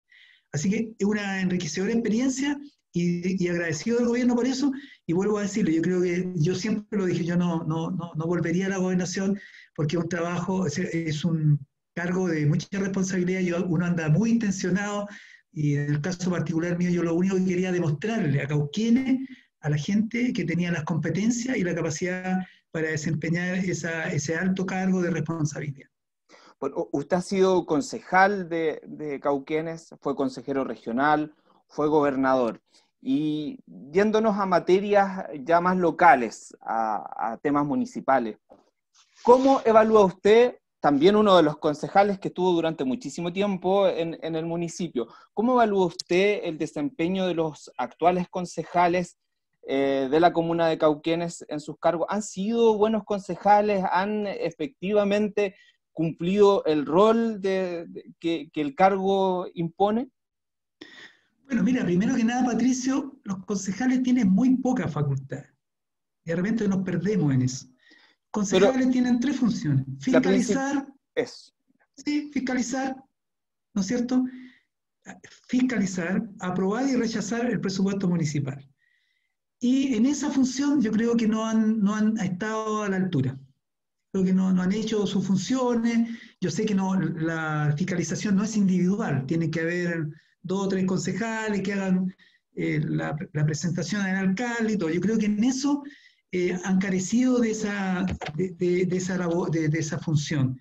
Así que es una enriquecedora experiencia y, agradecido del gobierno por eso, y vuelvo a decirlo, yo creo que yo siempre lo dije, yo no, no, no, no volvería a la gobernación porque es un trabajo, es, es un cargo de mucha responsabilidad, y uno anda muy intencionado, y en el caso particular mío, yo lo único que quería demostrarle a Cauquienes, a la gente que tenía las competencias y la capacidad para desempeñar esa, ese alto cargo de responsabilidad. Bueno, usted ha sido concejal de, de Cauquenes, fue consejero regional, fue gobernador. Y yéndonos a materias ya más locales, a, a temas municipales, ¿cómo evalúa usted también uno de los concejales que estuvo durante muchísimo tiempo en, en, el municipio. ¿Cómo evalúa usted el desempeño de los actuales concejales eh, de la comuna de Cauquenes en sus cargos? ¿Han sido buenos concejales? ¿Han efectivamente cumplido el rol de, de, que, que el cargo impone? Bueno, mira, primero que nada, Patricio, los concejales tienen muy poca facultad. Y de repente nos perdemos en eso. Concejales tienen tres funciones. Fiscalizar. Es. Sí, fiscalizar, ¿no es cierto? Fiscalizar, aprobar y rechazar el presupuesto municipal. Y en esa función yo creo que no han, no han estado a la altura. Creo que no, no han hecho sus funciones. Yo sé que no, la fiscalización no es individual, tiene que haber dos o tres concejales que hagan eh, la, la, presentación al alcalde y todo. Yo creo que en eso eh, han carecido de esa, de, de, de esa, de, de, esa función.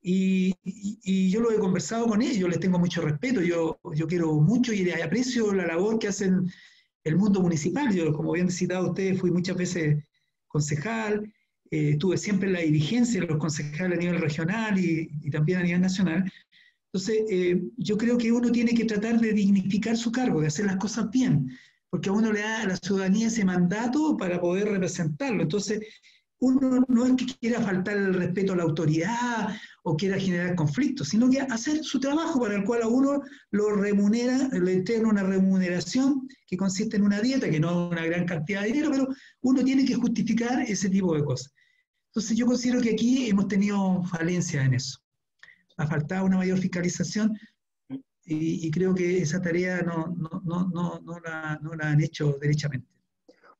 Y, y, y, yo lo he conversado con ellos, les tengo mucho respeto, yo, yo quiero mucho y aprecio la labor que hacen el mundo municipal. Yo, como bien citado ustedes, fui muchas veces concejal, eh, tuve siempre la dirigencia de los concejales a nivel regional y, y también a nivel nacional. Entonces, eh, yo creo que uno tiene que tratar de dignificar su cargo, de hacer las cosas bien, porque a uno le da a la ciudadanía ese mandato para poder representarlo. Entonces, uno no es que quiera faltar el respeto a la autoridad o quiera generar conflictos, sino que hacer su trabajo para el cual a uno lo remunera, le entregan una remuneración que consiste en una dieta, que no es una gran cantidad de dinero, pero uno tiene que justificar ese tipo de cosas. Entonces yo considero que aquí hemos tenido falencias en eso. Ha faltado una mayor fiscalización y, y creo que esa tarea no, no, no, no, no la, la, han hecho derechamente.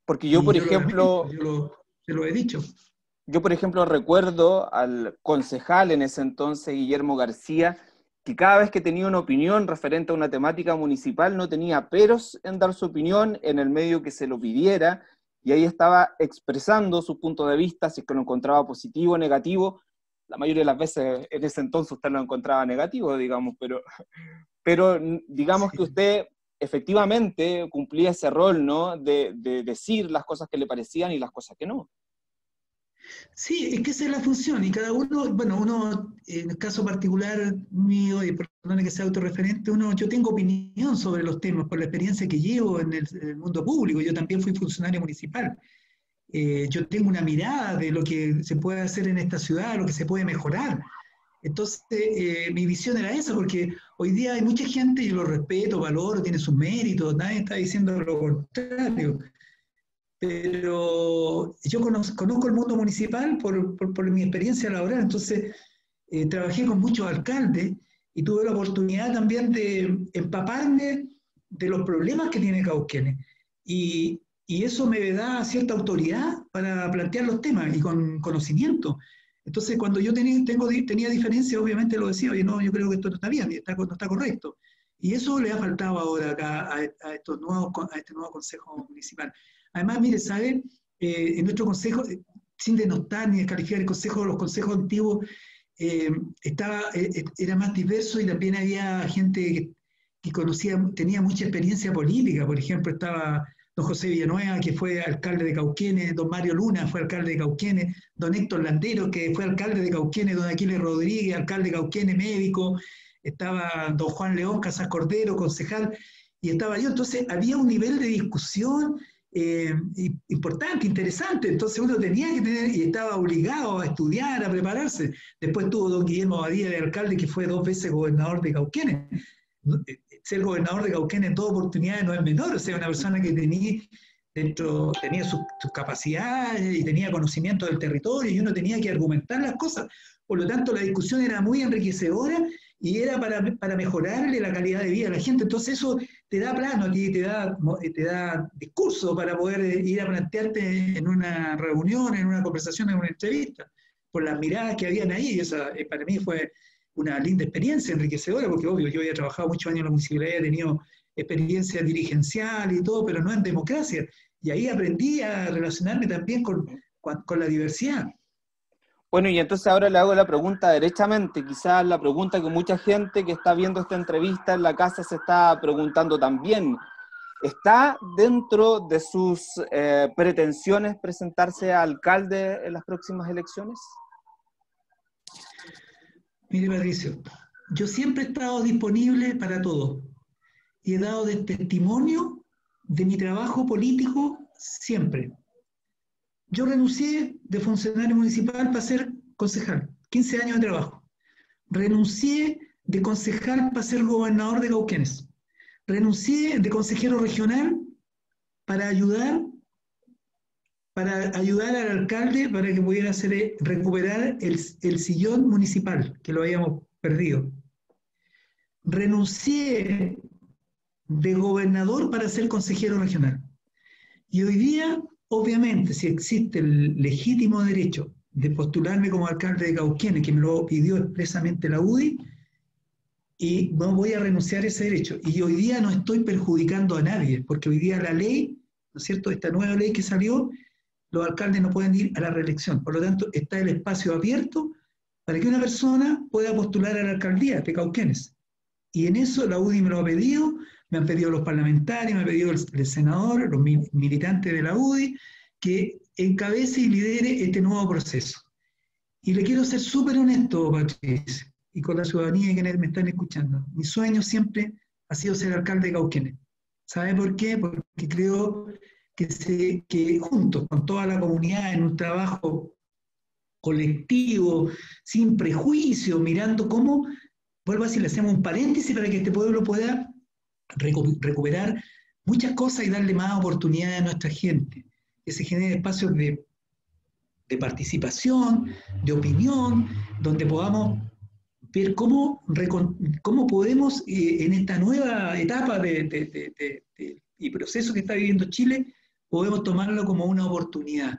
Porque yo, por ejemplo... Lo, yo lo he dicho. Yo, por ejemplo, recuerdo al concejal en ese entonces, Guillermo García, que cada vez que tenía una opinión referente a una temática municipal no tenía peros en dar su opinión en el medio que se lo pidiera, y ahí estaba expresando su punto de vista, si es que lo encontraba positivo o negativo. La mayoría de las veces en ese entonces usted lo encontraba negativo, digamos, pero, pero digamos sí. que usted efectivamente cumplía ese rol, ¿no? De, de decir las cosas que le parecían y las cosas que no. Sí, es que esa es la función y cada uno, bueno, uno, en el caso particular mío, y perdone que sea autorreferente, uno, yo tengo opinión sobre los temas por la experiencia que llevo en el, en el mundo público, yo también fui funcionario municipal. Eh, yo tengo una mirada de lo que se puede hacer en esta ciudad, lo que se puede mejorar. Entonces, eh, mi visión era esa, porque hoy día hay mucha gente, yo lo respeto, valoro, tiene sus méritos, nadie está diciendo lo contrario pero yo conozco, el mundo municipal por, por, por mi experiencia laboral, entonces eh, trabajé con muchos alcaldes y tuve la oportunidad también de empaparme de los problemas que tiene Cauquenes. Y, y, eso me da cierta autoridad para plantear los temas y con conocimiento. Entonces, cuando yo tenía, tengo, tenía diferencias, obviamente lo decía, oye, no, yo creo que esto no está bien, está, no está correcto. Y eso le ha faltado ahora acá a, a, estos nuevos, a este nuevo Consejo Municipal. Además, mire, ¿sabe? Eh, en nuestro consejo, eh, sin denostar ni descalificar el consejo, los consejos antiguos, eh, estaba, era más diverso y también había gente que, que, conocía, tenía mucha experiencia política. Por ejemplo, estaba don José Villanueva, que fue alcalde de Cauquenes, don Mario Luna fue alcalde de Cauquenes, don Héctor Landero, que fue alcalde de Cauquenes, don Aquiles Rodríguez, alcalde de Cauquenes, médico, estaba don Juan León Casas Cordero, concejal, y estaba yo. Entonces, había un nivel de discusión eh, importante, interesante. Entonces uno tenía que tener y estaba obligado a estudiar, a prepararse. Después tuvo don Guillermo Badía de alcalde, que fue dos veces gobernador de Cauquenes. Eh, ser gobernador de Cauquenes en toda oportunidad no es menor, o sea, una persona que tenía, dentro, tenía sus, sus capacidades y tenía conocimiento del territorio y uno tenía que argumentar las cosas. Por lo tanto, la discusión era muy enriquecedora y era para, para, mejorarle la calidad de vida a la gente. Entonces eso te da plano a ti, te da, te da discurso para poder ir a plantearte en una reunión, en una conversación, en una entrevista, por las miradas que habían ahí. Esa eh, para mí fue una linda experiencia, enriquecedora, porque obvio, yo había trabajado muchos años en la municipalidad, he tenido experiencia dirigencial y todo, pero no en democracia. Y ahí aprendí a relacionarme también con, con la diversidad. Bueno, y entonces ahora le hago la pregunta derechamente, quizás la pregunta que mucha gente que está viendo esta entrevista en la casa se está preguntando también. ¿Está dentro de sus eh, pretensiones presentarse a alcalde en las próximas elecciones? Mire, Patricio, yo siempre he estado disponible para todo y he dado de testimonio de mi trabajo político siempre. Yo renuncié de funcionario municipal para ser concejal, 15 años de trabajo. Renuncié de concejal para ser gobernador de Cauquenes. Renuncié de consejero regional para ayudar para ayudar al alcalde para que pudiera hacer, recuperar el, el sillón municipal, que lo habíamos perdido. Renuncié de gobernador para ser consejero regional. Y hoy día, obviamente, si existe el legítimo derecho de postularme como alcalde de Cauquenes, que me lo pidió expresamente la UDI, y no voy a renunciar a ese derecho. Y hoy día no estoy perjudicando a nadie, porque hoy día la ley, ¿no es cierto?, esta nueva ley que salió, los alcaldes no pueden ir a la reelección. Por lo tanto, está el espacio abierto para que una persona pueda postular a la alcaldía de Cauquenes. Y en eso la UDI me lo ha pedido, me han pedido los parlamentarios, me ha pedido el, senador, los militantes de la UDI, que encabece y lidere este nuevo proceso. Y le quiero ser súper honesto, Patricia, y con la ciudadanía que me están escuchando. Mi sueño siempre ha sido ser alcalde de Cauquenes. ¿Sabe por qué? Porque creo que, se, que juntos, con toda la comunidad, en un trabajo colectivo, sin prejuicio, mirando cómo, vuelvo a decir, le hacemos un paréntesis para que este pueblo pueda recuperar muchas cosas y darle más oportunidades a nuestra gente, que se genere espacios de, de participación, de opinión, donde podamos ver cómo, cómo podemos eh, en esta nueva etapa de, de, y proceso que está viviendo Chile, podemos tomarlo como una oportunidad.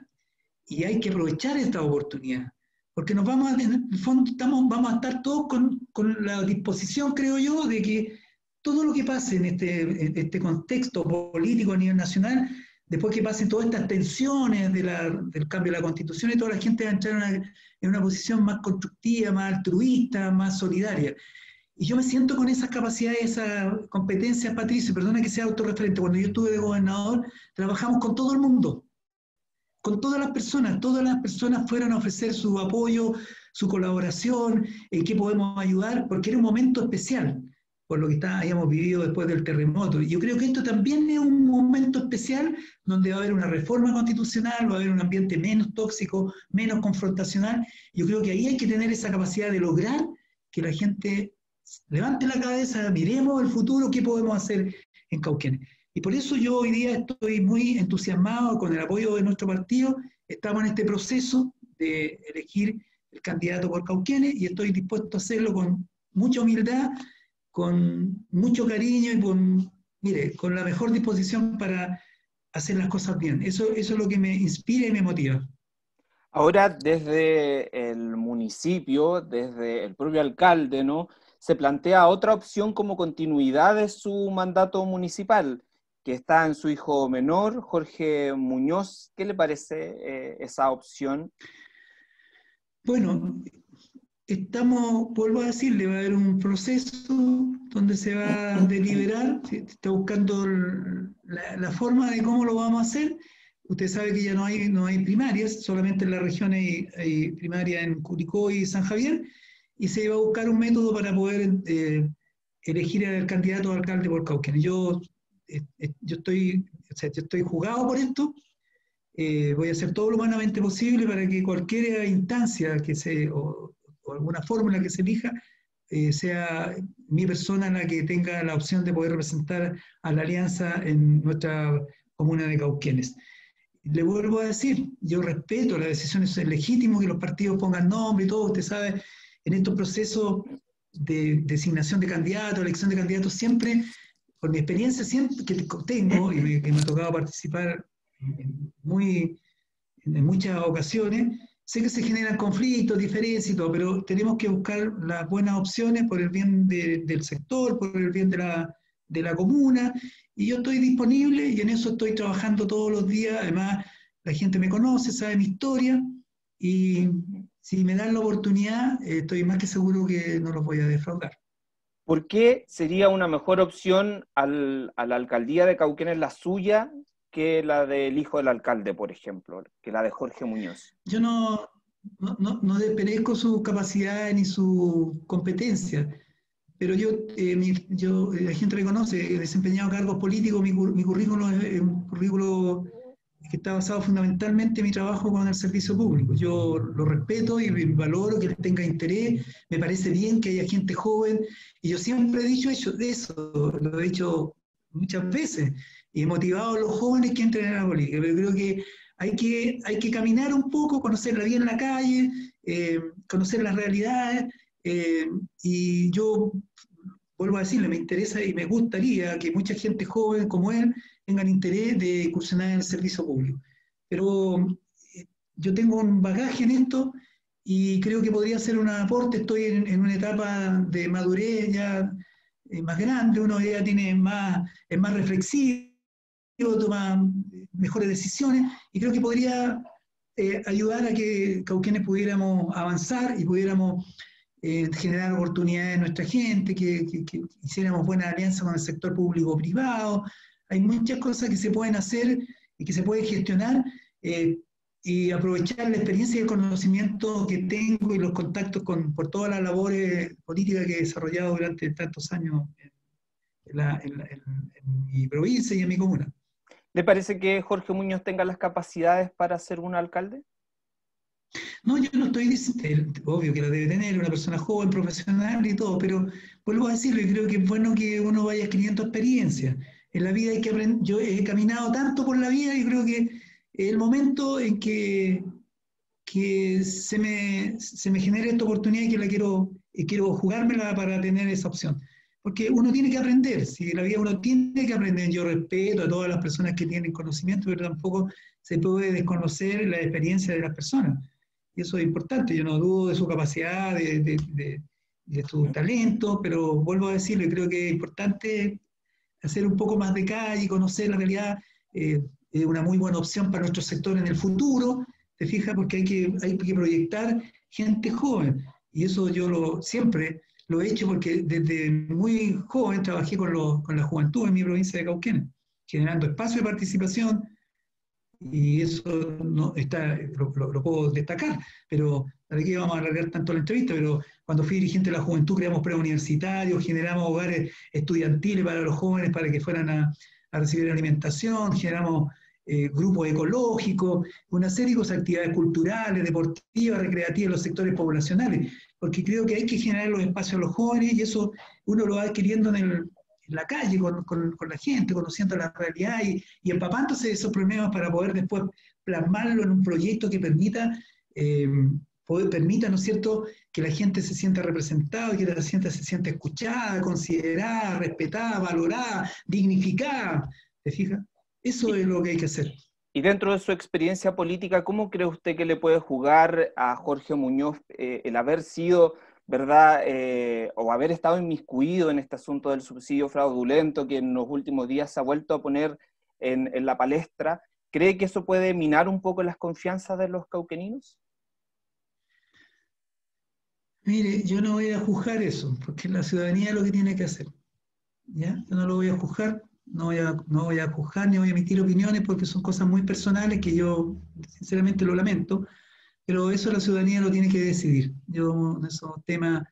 Y hay que aprovechar esta oportunidad, porque nos vamos a, en el fondo estamos, vamos a estar todos con, con la disposición, creo yo, de que todo lo que pase en este, este contexto político a nivel nacional, después que pasen todas estas tensiones de del cambio de la constitución y toda la gente va a entrar en una, posición más constructiva, más altruista, más solidaria. Y yo me siento con esas capacidades, esas competencias, Patricio, perdona que sea autorreferente, cuando yo estuve de gobernador, trabajamos con todo el mundo, con todas las personas, todas las personas fueron a ofrecer su apoyo, su colaboración, en qué podemos ayudar, porque era un momento especial por lo que está, hayamos vivido después del terremoto. Yo creo que esto también es un momento especial donde va a haber una reforma constitucional, va a haber un ambiente menos tóxico, menos confrontacional. Yo creo que ahí hay que tener esa capacidad de lograr que la gente levante la cabeza, miremos el futuro, qué podemos hacer en Cauquenes. Y por eso yo hoy día estoy muy entusiasmado con el apoyo de nuestro partido. Estamos en este proceso de elegir el candidato por Cauquenes y estoy dispuesto a hacerlo con mucha humildad, con mucho cariño y con, mire, con la mejor disposición para hacer las cosas bien. Eso, eso es lo que me inspira y me motiva. Ahora, desde el municipio, desde el propio alcalde, ¿no? Se plantea otra opción como continuidad de su mandato municipal, que está en su hijo menor, Jorge Muñoz. ¿Qué le parece eh, esa opción? Bueno, estamos, vuelvo a decirle, va a haber un proceso donde se va a deliberar, se está buscando la, forma de cómo lo vamos a hacer. Usted sabe que ya no hay, no hay primarias, solamente en la región hay, hay primaria en Curicó y San Javier, y se va a buscar un método para poder eh, elegir al candidato a alcalde por Cauquenes. Yo, eh, eh, yo, estoy, yo estoy jugado por esto, voy a hacer todo lo humanamente posible para que cualquier instancia que se, o alguna fórmula que se elija, eh, sea mi persona la que tenga la opción de poder representar a la alianza en nuestra comuna de Cauquenes. Le vuelvo a decir, yo respeto las decisiones, es legítimo que los partidos pongan nombre y todo, usted sabe, en estos procesos de designación de candidatos, elección de candidatos, siempre, por mi experiencia siempre que tengo, y que me ha tocado participar muy, en muchas ocasiones, Sé que se generan conflictos, diferencias y todo, pero tenemos que buscar las buenas opciones por el bien del sector, por el bien de la, de la comuna, y yo estoy disponible y en eso estoy trabajando todos los días. Además, la gente me conoce, sabe mi historia, y si me dan la oportunidad, estoy más que seguro que no los voy a defraudar. ¿Por qué sería una mejor opción a la alcaldía de Cauquenes la suya que la del hijo del alcalde, por ejemplo, que la de Jorge Muñoz. Yo no, no, no, desperezco su capacidad ni su competencia, pero yo, eh, yo eh, la gente reconoce, he desempeñado cargos políticos, mi, mi currículo es un currículo que está basado fundamentalmente en mi trabajo con el servicio público. Yo lo respeto y valoro que tenga interés, me parece bien que haya gente joven, y yo siempre he dicho eso, lo he dicho muchas veces y motivado a los jóvenes que entren en la política. Pero creo que hay que, hay que caminar un poco, conocer vida en la calle, eh, conocer las realidades, eh, y yo vuelvo a decirle, me interesa y me gustaría que mucha gente joven como él tengan interés de incursionar en el servicio público. Pero eh, yo tengo un bagaje en esto y creo que podría ser un aporte. Estoy en, una etapa de madurez ya más grande, uno ya tiene más, es más reflexivo, toma mejores decisiones y creo que podría eh, ayudar a que Cauquenes pudiéramos avanzar y pudiéramos eh, generar oportunidades a nuestra gente, que, hiciéramos buena alianza con el sector público-privado. Hay muchas cosas que se pueden hacer y que se pueden gestionar eh, y aprovechar la experiencia y el conocimiento que tengo y los contactos con, por todas las labores políticas que he desarrollado durante tantos años en, en mi provincia y en mi comuna. ¿Le parece que Jorge Muñoz tenga las capacidades para ser un alcalde? No, yo no estoy diciendo, obvio que lo debe tener, una persona joven, profesional y todo, pero vuelvo a decirlo, y creo que es bueno que uno vaya escribiendo experiencia. En la vida hay que aprender, yo he caminado tanto por la vida y creo que el momento en que, que se, me, se me genere esta oportunidad y que la quiero, y quiero jugármela para tener esa opción porque uno tiene que aprender, si la vida uno tiene que aprender, yo respeto a todas las personas que tienen conocimiento, pero tampoco se puede desconocer la experiencia de las personas. Y eso es importante, yo no dudo de su capacidad, de, de, su talento, pero vuelvo a decirlo, creo que es importante hacer un poco más de calle y conocer la realidad, eh, es una muy buena opción para nuestro sector en el futuro, te fijas, porque hay que, hay que proyectar gente joven, y eso yo lo siempre lo he hecho porque desde muy joven trabajé con, con la juventud en mi provincia de Cauquenes, generando espacio de participación, y eso no está, lo, puedo destacar, pero para vamos a alargar tanto la entrevista, pero cuando fui dirigente de la juventud creamos preuniversitarios, generamos hogares estudiantiles para los jóvenes para que fueran a, a recibir alimentación, generamos eh, grupos ecológicos, una serie de actividades culturales, deportivas, recreativas los sectores poblacionales, porque creo que hay que generar los espacios a los jóvenes y eso uno lo va adquiriendo en, la calle, con, la gente, conociendo la realidad y, y, empapándose de esos problemas para poder después plasmarlo en un proyecto que permita, eh, permita, ¿no es cierto?, que la gente se sienta representada, que la gente se sienta escuchada, considerada, respetada, valorada, dignificada. ¿Te fijas? Eso es lo que hay que hacer. Y dentro de su experiencia política, ¿cómo cree usted que le puede jugar a Jorge Muñoz eh, el haber sido, verdad, eh, o haber estado inmiscuido en este asunto del subsidio fraudulento que en los últimos días se ha vuelto a poner en, en la palestra? ¿Cree que eso puede minar un poco las confianzas de los cauqueninos? Mire, yo no voy a juzgar eso, porque la ciudadanía es lo que tiene que hacer. ¿ya? Yo no lo voy a juzgar, no voy, a, no voy a juzgar ni voy a emitir opiniones porque son cosas muy personales que yo sinceramente lo lamento, pero eso la ciudadanía lo tiene que decidir. Yo en esos temas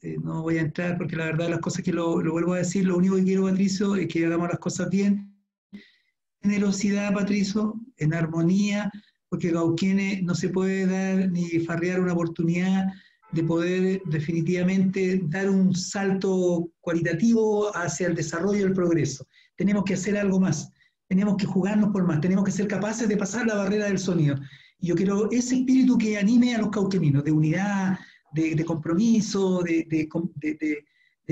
eh, no voy a entrar porque la verdad las cosas que lo, vuelvo a decir, lo único que quiero, Patricio, es que hagamos las cosas bien. Generosidad, Patricio, en armonía, porque Gauquienes no se puede dar ni farrear una oportunidad de poder definitivamente dar un salto cualitativo hacia el desarrollo y el progreso. Tenemos que hacer algo más, tenemos que jugarnos por más, tenemos que ser capaces de pasar la barrera del sonido. Y yo quiero ese espíritu que anime a los cauqueninos, de unidad, de, compromiso, de,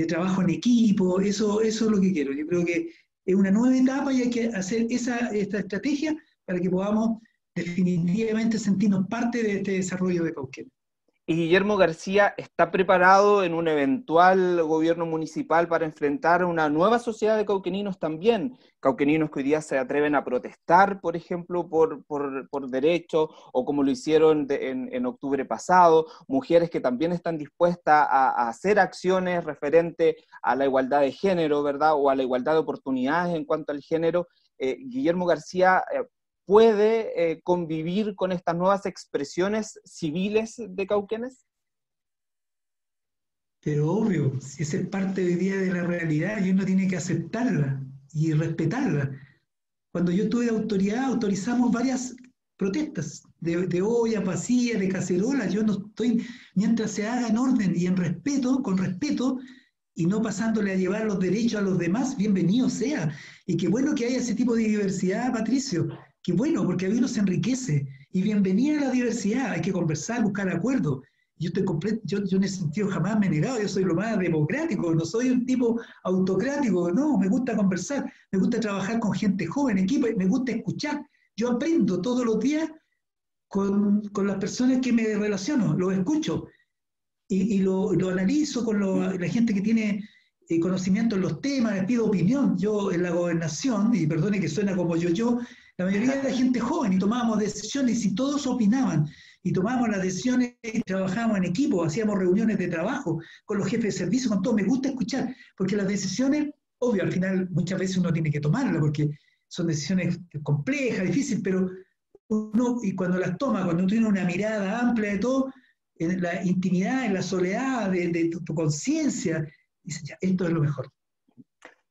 trabajo en equipo, eso, eso es lo que quiero. Yo creo que es una nueva etapa y hay que hacer esa, esta estrategia para que podamos definitivamente sentirnos parte de este desarrollo de Cauquenes. ¿Y Guillermo García está preparado en un eventual gobierno municipal para enfrentar una nueva sociedad de cauqueninos también? Cauqueninos que hoy día se atreven a protestar, por ejemplo, por, por, por derechos, o como lo hicieron en, octubre pasado, mujeres que también están dispuestas a, a, hacer acciones referente a la igualdad de género, ¿verdad? O a la igualdad de oportunidades en cuanto al género. Eh, Guillermo García eh, puede eh, convivir con estas nuevas expresiones civiles de Cauquenes? Pero obvio, si es parte de día de la realidad y uno tiene que aceptarla y respetarla. Cuando yo tuve autoridad, autorizamos varias protestas de, de olla, vacía, de cacerola. Yo no estoy, mientras se haga en orden y en respeto, con respeto, y no pasándole a llevar los derechos a los demás, bienvenido sea. Y qué bueno que haya ese tipo de diversidad, Patricio. Qué bueno, porque a uno se enriquece. Y bienvenida a la diversidad. Hay que conversar, buscar acuerdos. yo, estoy completo, yo, yo en ese sentido jamás me he negado, yo soy lo más democrático, no soy un tipo autocrático, no, me gusta conversar, me gusta trabajar con gente joven, equipo, me gusta escuchar. Yo aprendo todos los días con, con las personas que me relaciono, los escucho y, y lo, lo, analizo con la gente que tiene eh, conocimiento en los temas, les pido opinión. Yo en la gobernación, y perdone que suena como yo, yo, la mayoría de la gente joven y tomábamos decisiones y todos opinaban y tomábamos las decisiones y trabajábamos en equipo, hacíamos reuniones de trabajo con los jefes de servicio, con todo. Me gusta escuchar, porque las decisiones, obvio, al final muchas veces uno tiene que tomarlas porque son decisiones complejas, difíciles, pero uno, y cuando las toma, cuando uno tiene una mirada amplia de todo, en la intimidad, en la soledad de, de tu, tu conciencia, dice, ya, esto es lo mejor.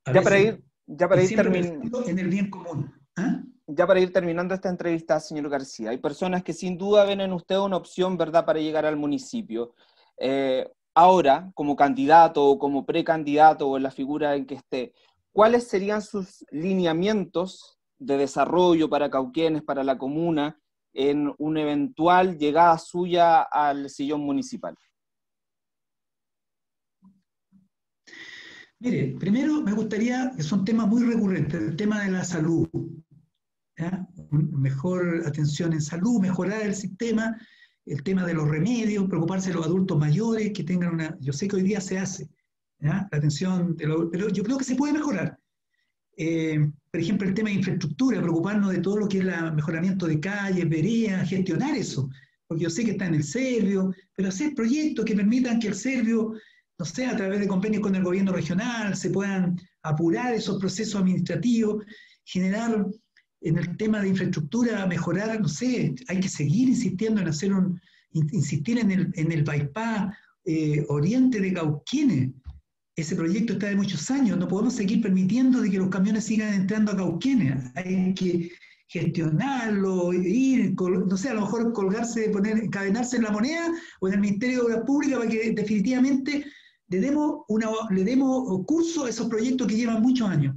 A ya, para ir, ya para ir terminando. En el bien común. ¿Ah? Ya para ir terminando esta entrevista, señor García, hay personas que sin duda ven en usted una opción, ¿verdad?, para llegar al municipio. Eh, ahora, como candidato o como precandidato o en la figura en que esté, ¿cuáles serían sus lineamientos de desarrollo para Cauquenes, para la comuna, en una eventual llegada suya al sillón municipal? Mire, primero me gustaría, que son temas muy recurrentes, el tema de la salud mejor atención en salud, mejorar el sistema, el tema de los remedios, preocuparse de los adultos mayores que tengan una, yo sé que hoy día se hace, la atención, pero yo creo que se puede mejorar. Eh, por ejemplo, el tema de infraestructura, preocuparnos de todo lo que es el mejoramiento de calles, veredas, gestionar eso, porque yo sé que está en el Servio, pero hacer proyectos que permitan que el Servio, no sé, a través de convenios con el gobierno regional, se puedan apurar esos procesos administrativos, generar en el tema de infraestructura mejorar, no sé, hay que seguir insistiendo en hacer un, insistir en el, en el bypass eh, oriente de Cauquienes. Ese proyecto está de muchos años, no podemos seguir permitiendo de que los camiones sigan entrando a Cauquienes. Hay que gestionarlo, ir, no sé, a lo mejor colgarse, poner, encadenarse en la moneda o en el Ministerio de Obras Públicas para que definitivamente le demos, una, le demos curso a esos proyectos que llevan muchos años.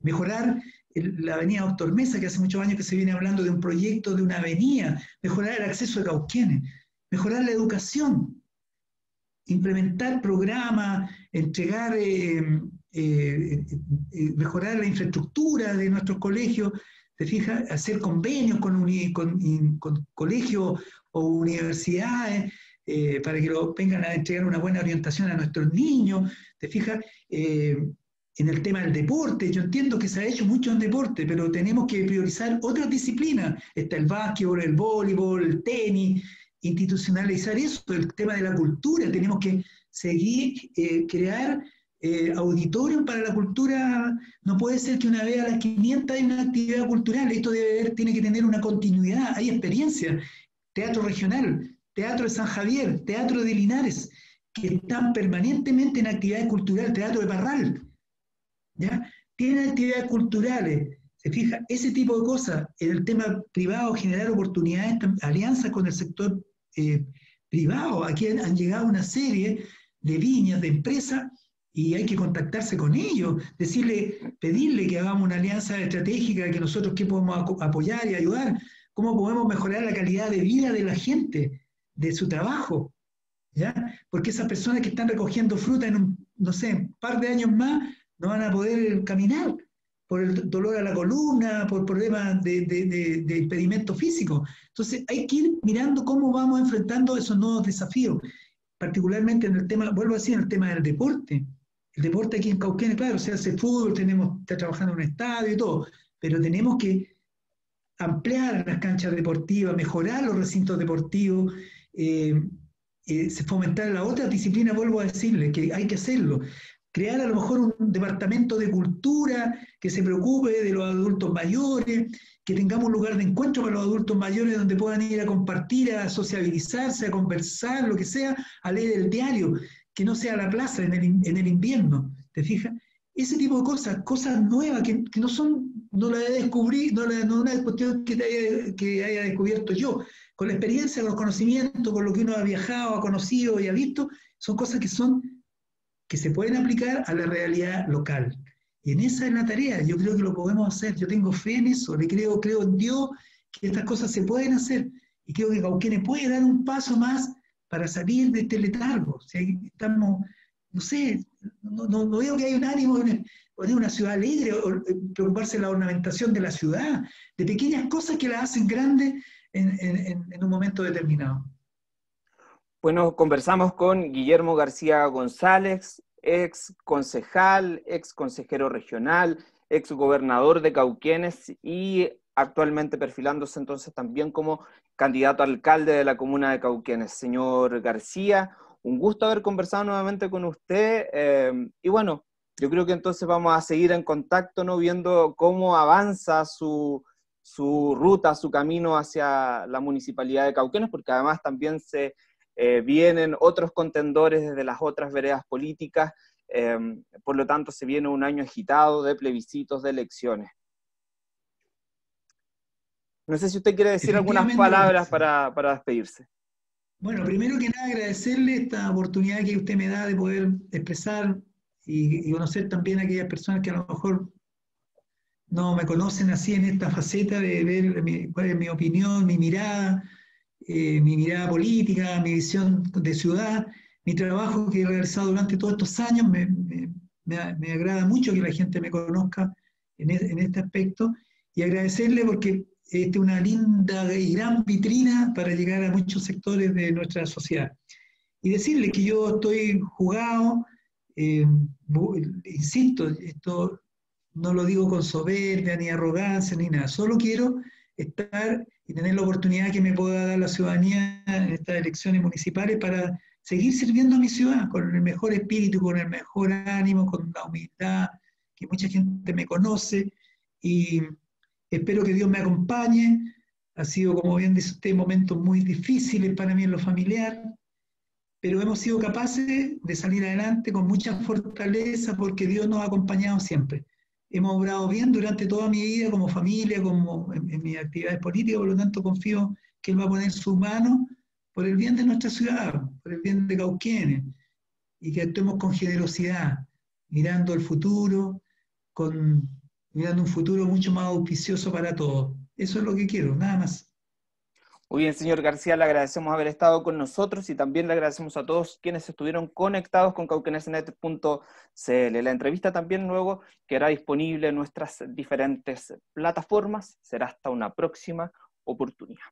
Mejorar la avenida Doctor Mesa, que hace muchos años que se viene hablando de un proyecto de una avenida, mejorar el acceso de Cauquienes, mejorar la educación, implementar programas, entregar, eh, eh, eh, mejorar la infraestructura de nuestros colegios, ¿te fijas? Hacer convenios con, colegios o universidades para que lo, vengan a entregar una buena orientación a nuestros niños, ¿te fijas? En el tema del deporte. Yo entiendo que se ha hecho mucho en deporte, pero tenemos que priorizar otras disciplinas. Está el básquetbol, el voleibol, el tenis, institucionalizar eso, el tema de la cultura. Tenemos que seguir, eh, crear eh, auditorios para la cultura. No puede ser que una vez a las 500 hay una actividad cultural. Esto debe, tiene que tener una continuidad. Hay experiencia. Teatro regional, teatro de San Javier, teatro de Linares, que están permanentemente en actividad cultural, teatro de Parral ¿ya? Tienen actividades culturales, se fija, ese tipo de cosas, en el tema privado, generar oportunidades, alianzas con el sector eh, privado. Aquí han, llegado una serie de viñas, de empresas, y hay que contactarse con ellos, decirle, pedirle que hagamos una alianza estratégica, que nosotros qué podemos apoyar y ayudar, cómo podemos mejorar la calidad de vida de la gente, de su trabajo, ¿ya? Porque esas personas que están recogiendo fruta en un, no sé, un par de años más, no van a poder caminar por el dolor a la columna, por problemas de, de, de, impedimento físico. Entonces hay que ir mirando cómo vamos enfrentando esos nuevos desafíos, particularmente en el tema, vuelvo a decir, en el tema del deporte. El deporte aquí en Cauquenes, claro, se hace fútbol, tenemos, está trabajando en un estadio y todo, pero tenemos que ampliar las canchas deportivas, mejorar los recintos deportivos, eh, eh, fomentar la otra disciplina, vuelvo a decirle, que hay que hacerlo crear a lo mejor un departamento de cultura que se preocupe de los adultos mayores, que tengamos un lugar de encuentro para los adultos mayores donde puedan ir a compartir, a sociabilizarse, a conversar, lo que sea, a leer el diario, que no sea la plaza en el, en el invierno, ¿te fijas? Ese tipo de cosas, cosas nuevas que, que no son, no las he descubierto, no, la, una cuestión que, haya, que haya descubierto yo, con la experiencia, con los conocimientos, con lo que uno ha viajado, ha conocido y ha visto, son cosas que son que se pueden aplicar a la realidad local. Y en esa es la tarea, yo creo que lo podemos hacer, yo tengo fe en eso, le creo, creo en Dios que estas cosas se pueden hacer. Y creo que Cauquenes puede dar un paso más para salir de este letargo. estamos, no sé, no, veo que hay un ánimo en una ciudad alegre o preocuparse de la ornamentación de la ciudad, de pequeñas cosas que la hacen grande en un momento determinado. Bueno, conversamos con Guillermo García González, ex concejal, ex consejero regional, ex gobernador de Cauquenes y actualmente perfilándose entonces también como candidato a alcalde de la comuna de Cauquenes. Señor García, un gusto haber conversado nuevamente con usted eh, y bueno, yo creo que entonces vamos a seguir en contacto, ¿no? Viendo cómo avanza su, su ruta, su camino hacia la municipalidad de Cauquenes, porque además también se eh, vienen otros contendores desde las otras veredas políticas, em, por lo tanto se viene un año agitado de plebiscitos, de elecciones. No sé si usted quiere decir algunas palabras para, despedirse. Bueno, primero que nada agradecerle esta oportunidad que usted me da de poder expresar y, conocer también a aquellas personas que a lo mejor no me conocen así en esta faceta de ver cuál es mi opinión, mi mirada, eh, mi mirada política, mi visión de ciudad, mi trabajo que he realizado durante todos estos años. Me, me, agrada mucho que la gente me conozca en, e, en, este aspecto y agradecerle porque esta es una linda y gran vitrina para llegar a muchos sectores de nuestra sociedad. Y decirle que yo estoy jugado, eh, insisto, esto no lo digo con soberbia ni arrogancia ni nada, solo quiero estar y tener la oportunidad que me pueda dar la ciudadanía en estas elecciones municipales para seguir sirviendo a mi ciudad con el mejor espíritu, con el mejor ánimo, con la humildad, que mucha gente me conoce y espero que Dios me acompañe. Ha sido, como bien dice usted, momentos muy difíciles para mí en lo familiar, pero hemos sido capaces de salir adelante con mucha fortaleza porque Dios nos ha acompañado siempre hemos obrado bien durante toda mi vida como familia, como en, mis actividades políticas, por lo tanto confío que Él va a poner su mano por el bien de nuestra ciudad, por el bien de Cauquienes, y que actuemos con generosidad, mirando el futuro, con, mirando un futuro mucho más auspicioso para todos. Eso es lo que quiero, nada más. Muy bien, señor García, le agradecemos haber estado con nosotros y también le agradecemos a todos quienes estuvieron conectados con cauquenesnet.cl. La entrevista también luego quedará disponible en nuestras diferentes plataformas. Será hasta una próxima oportunidad.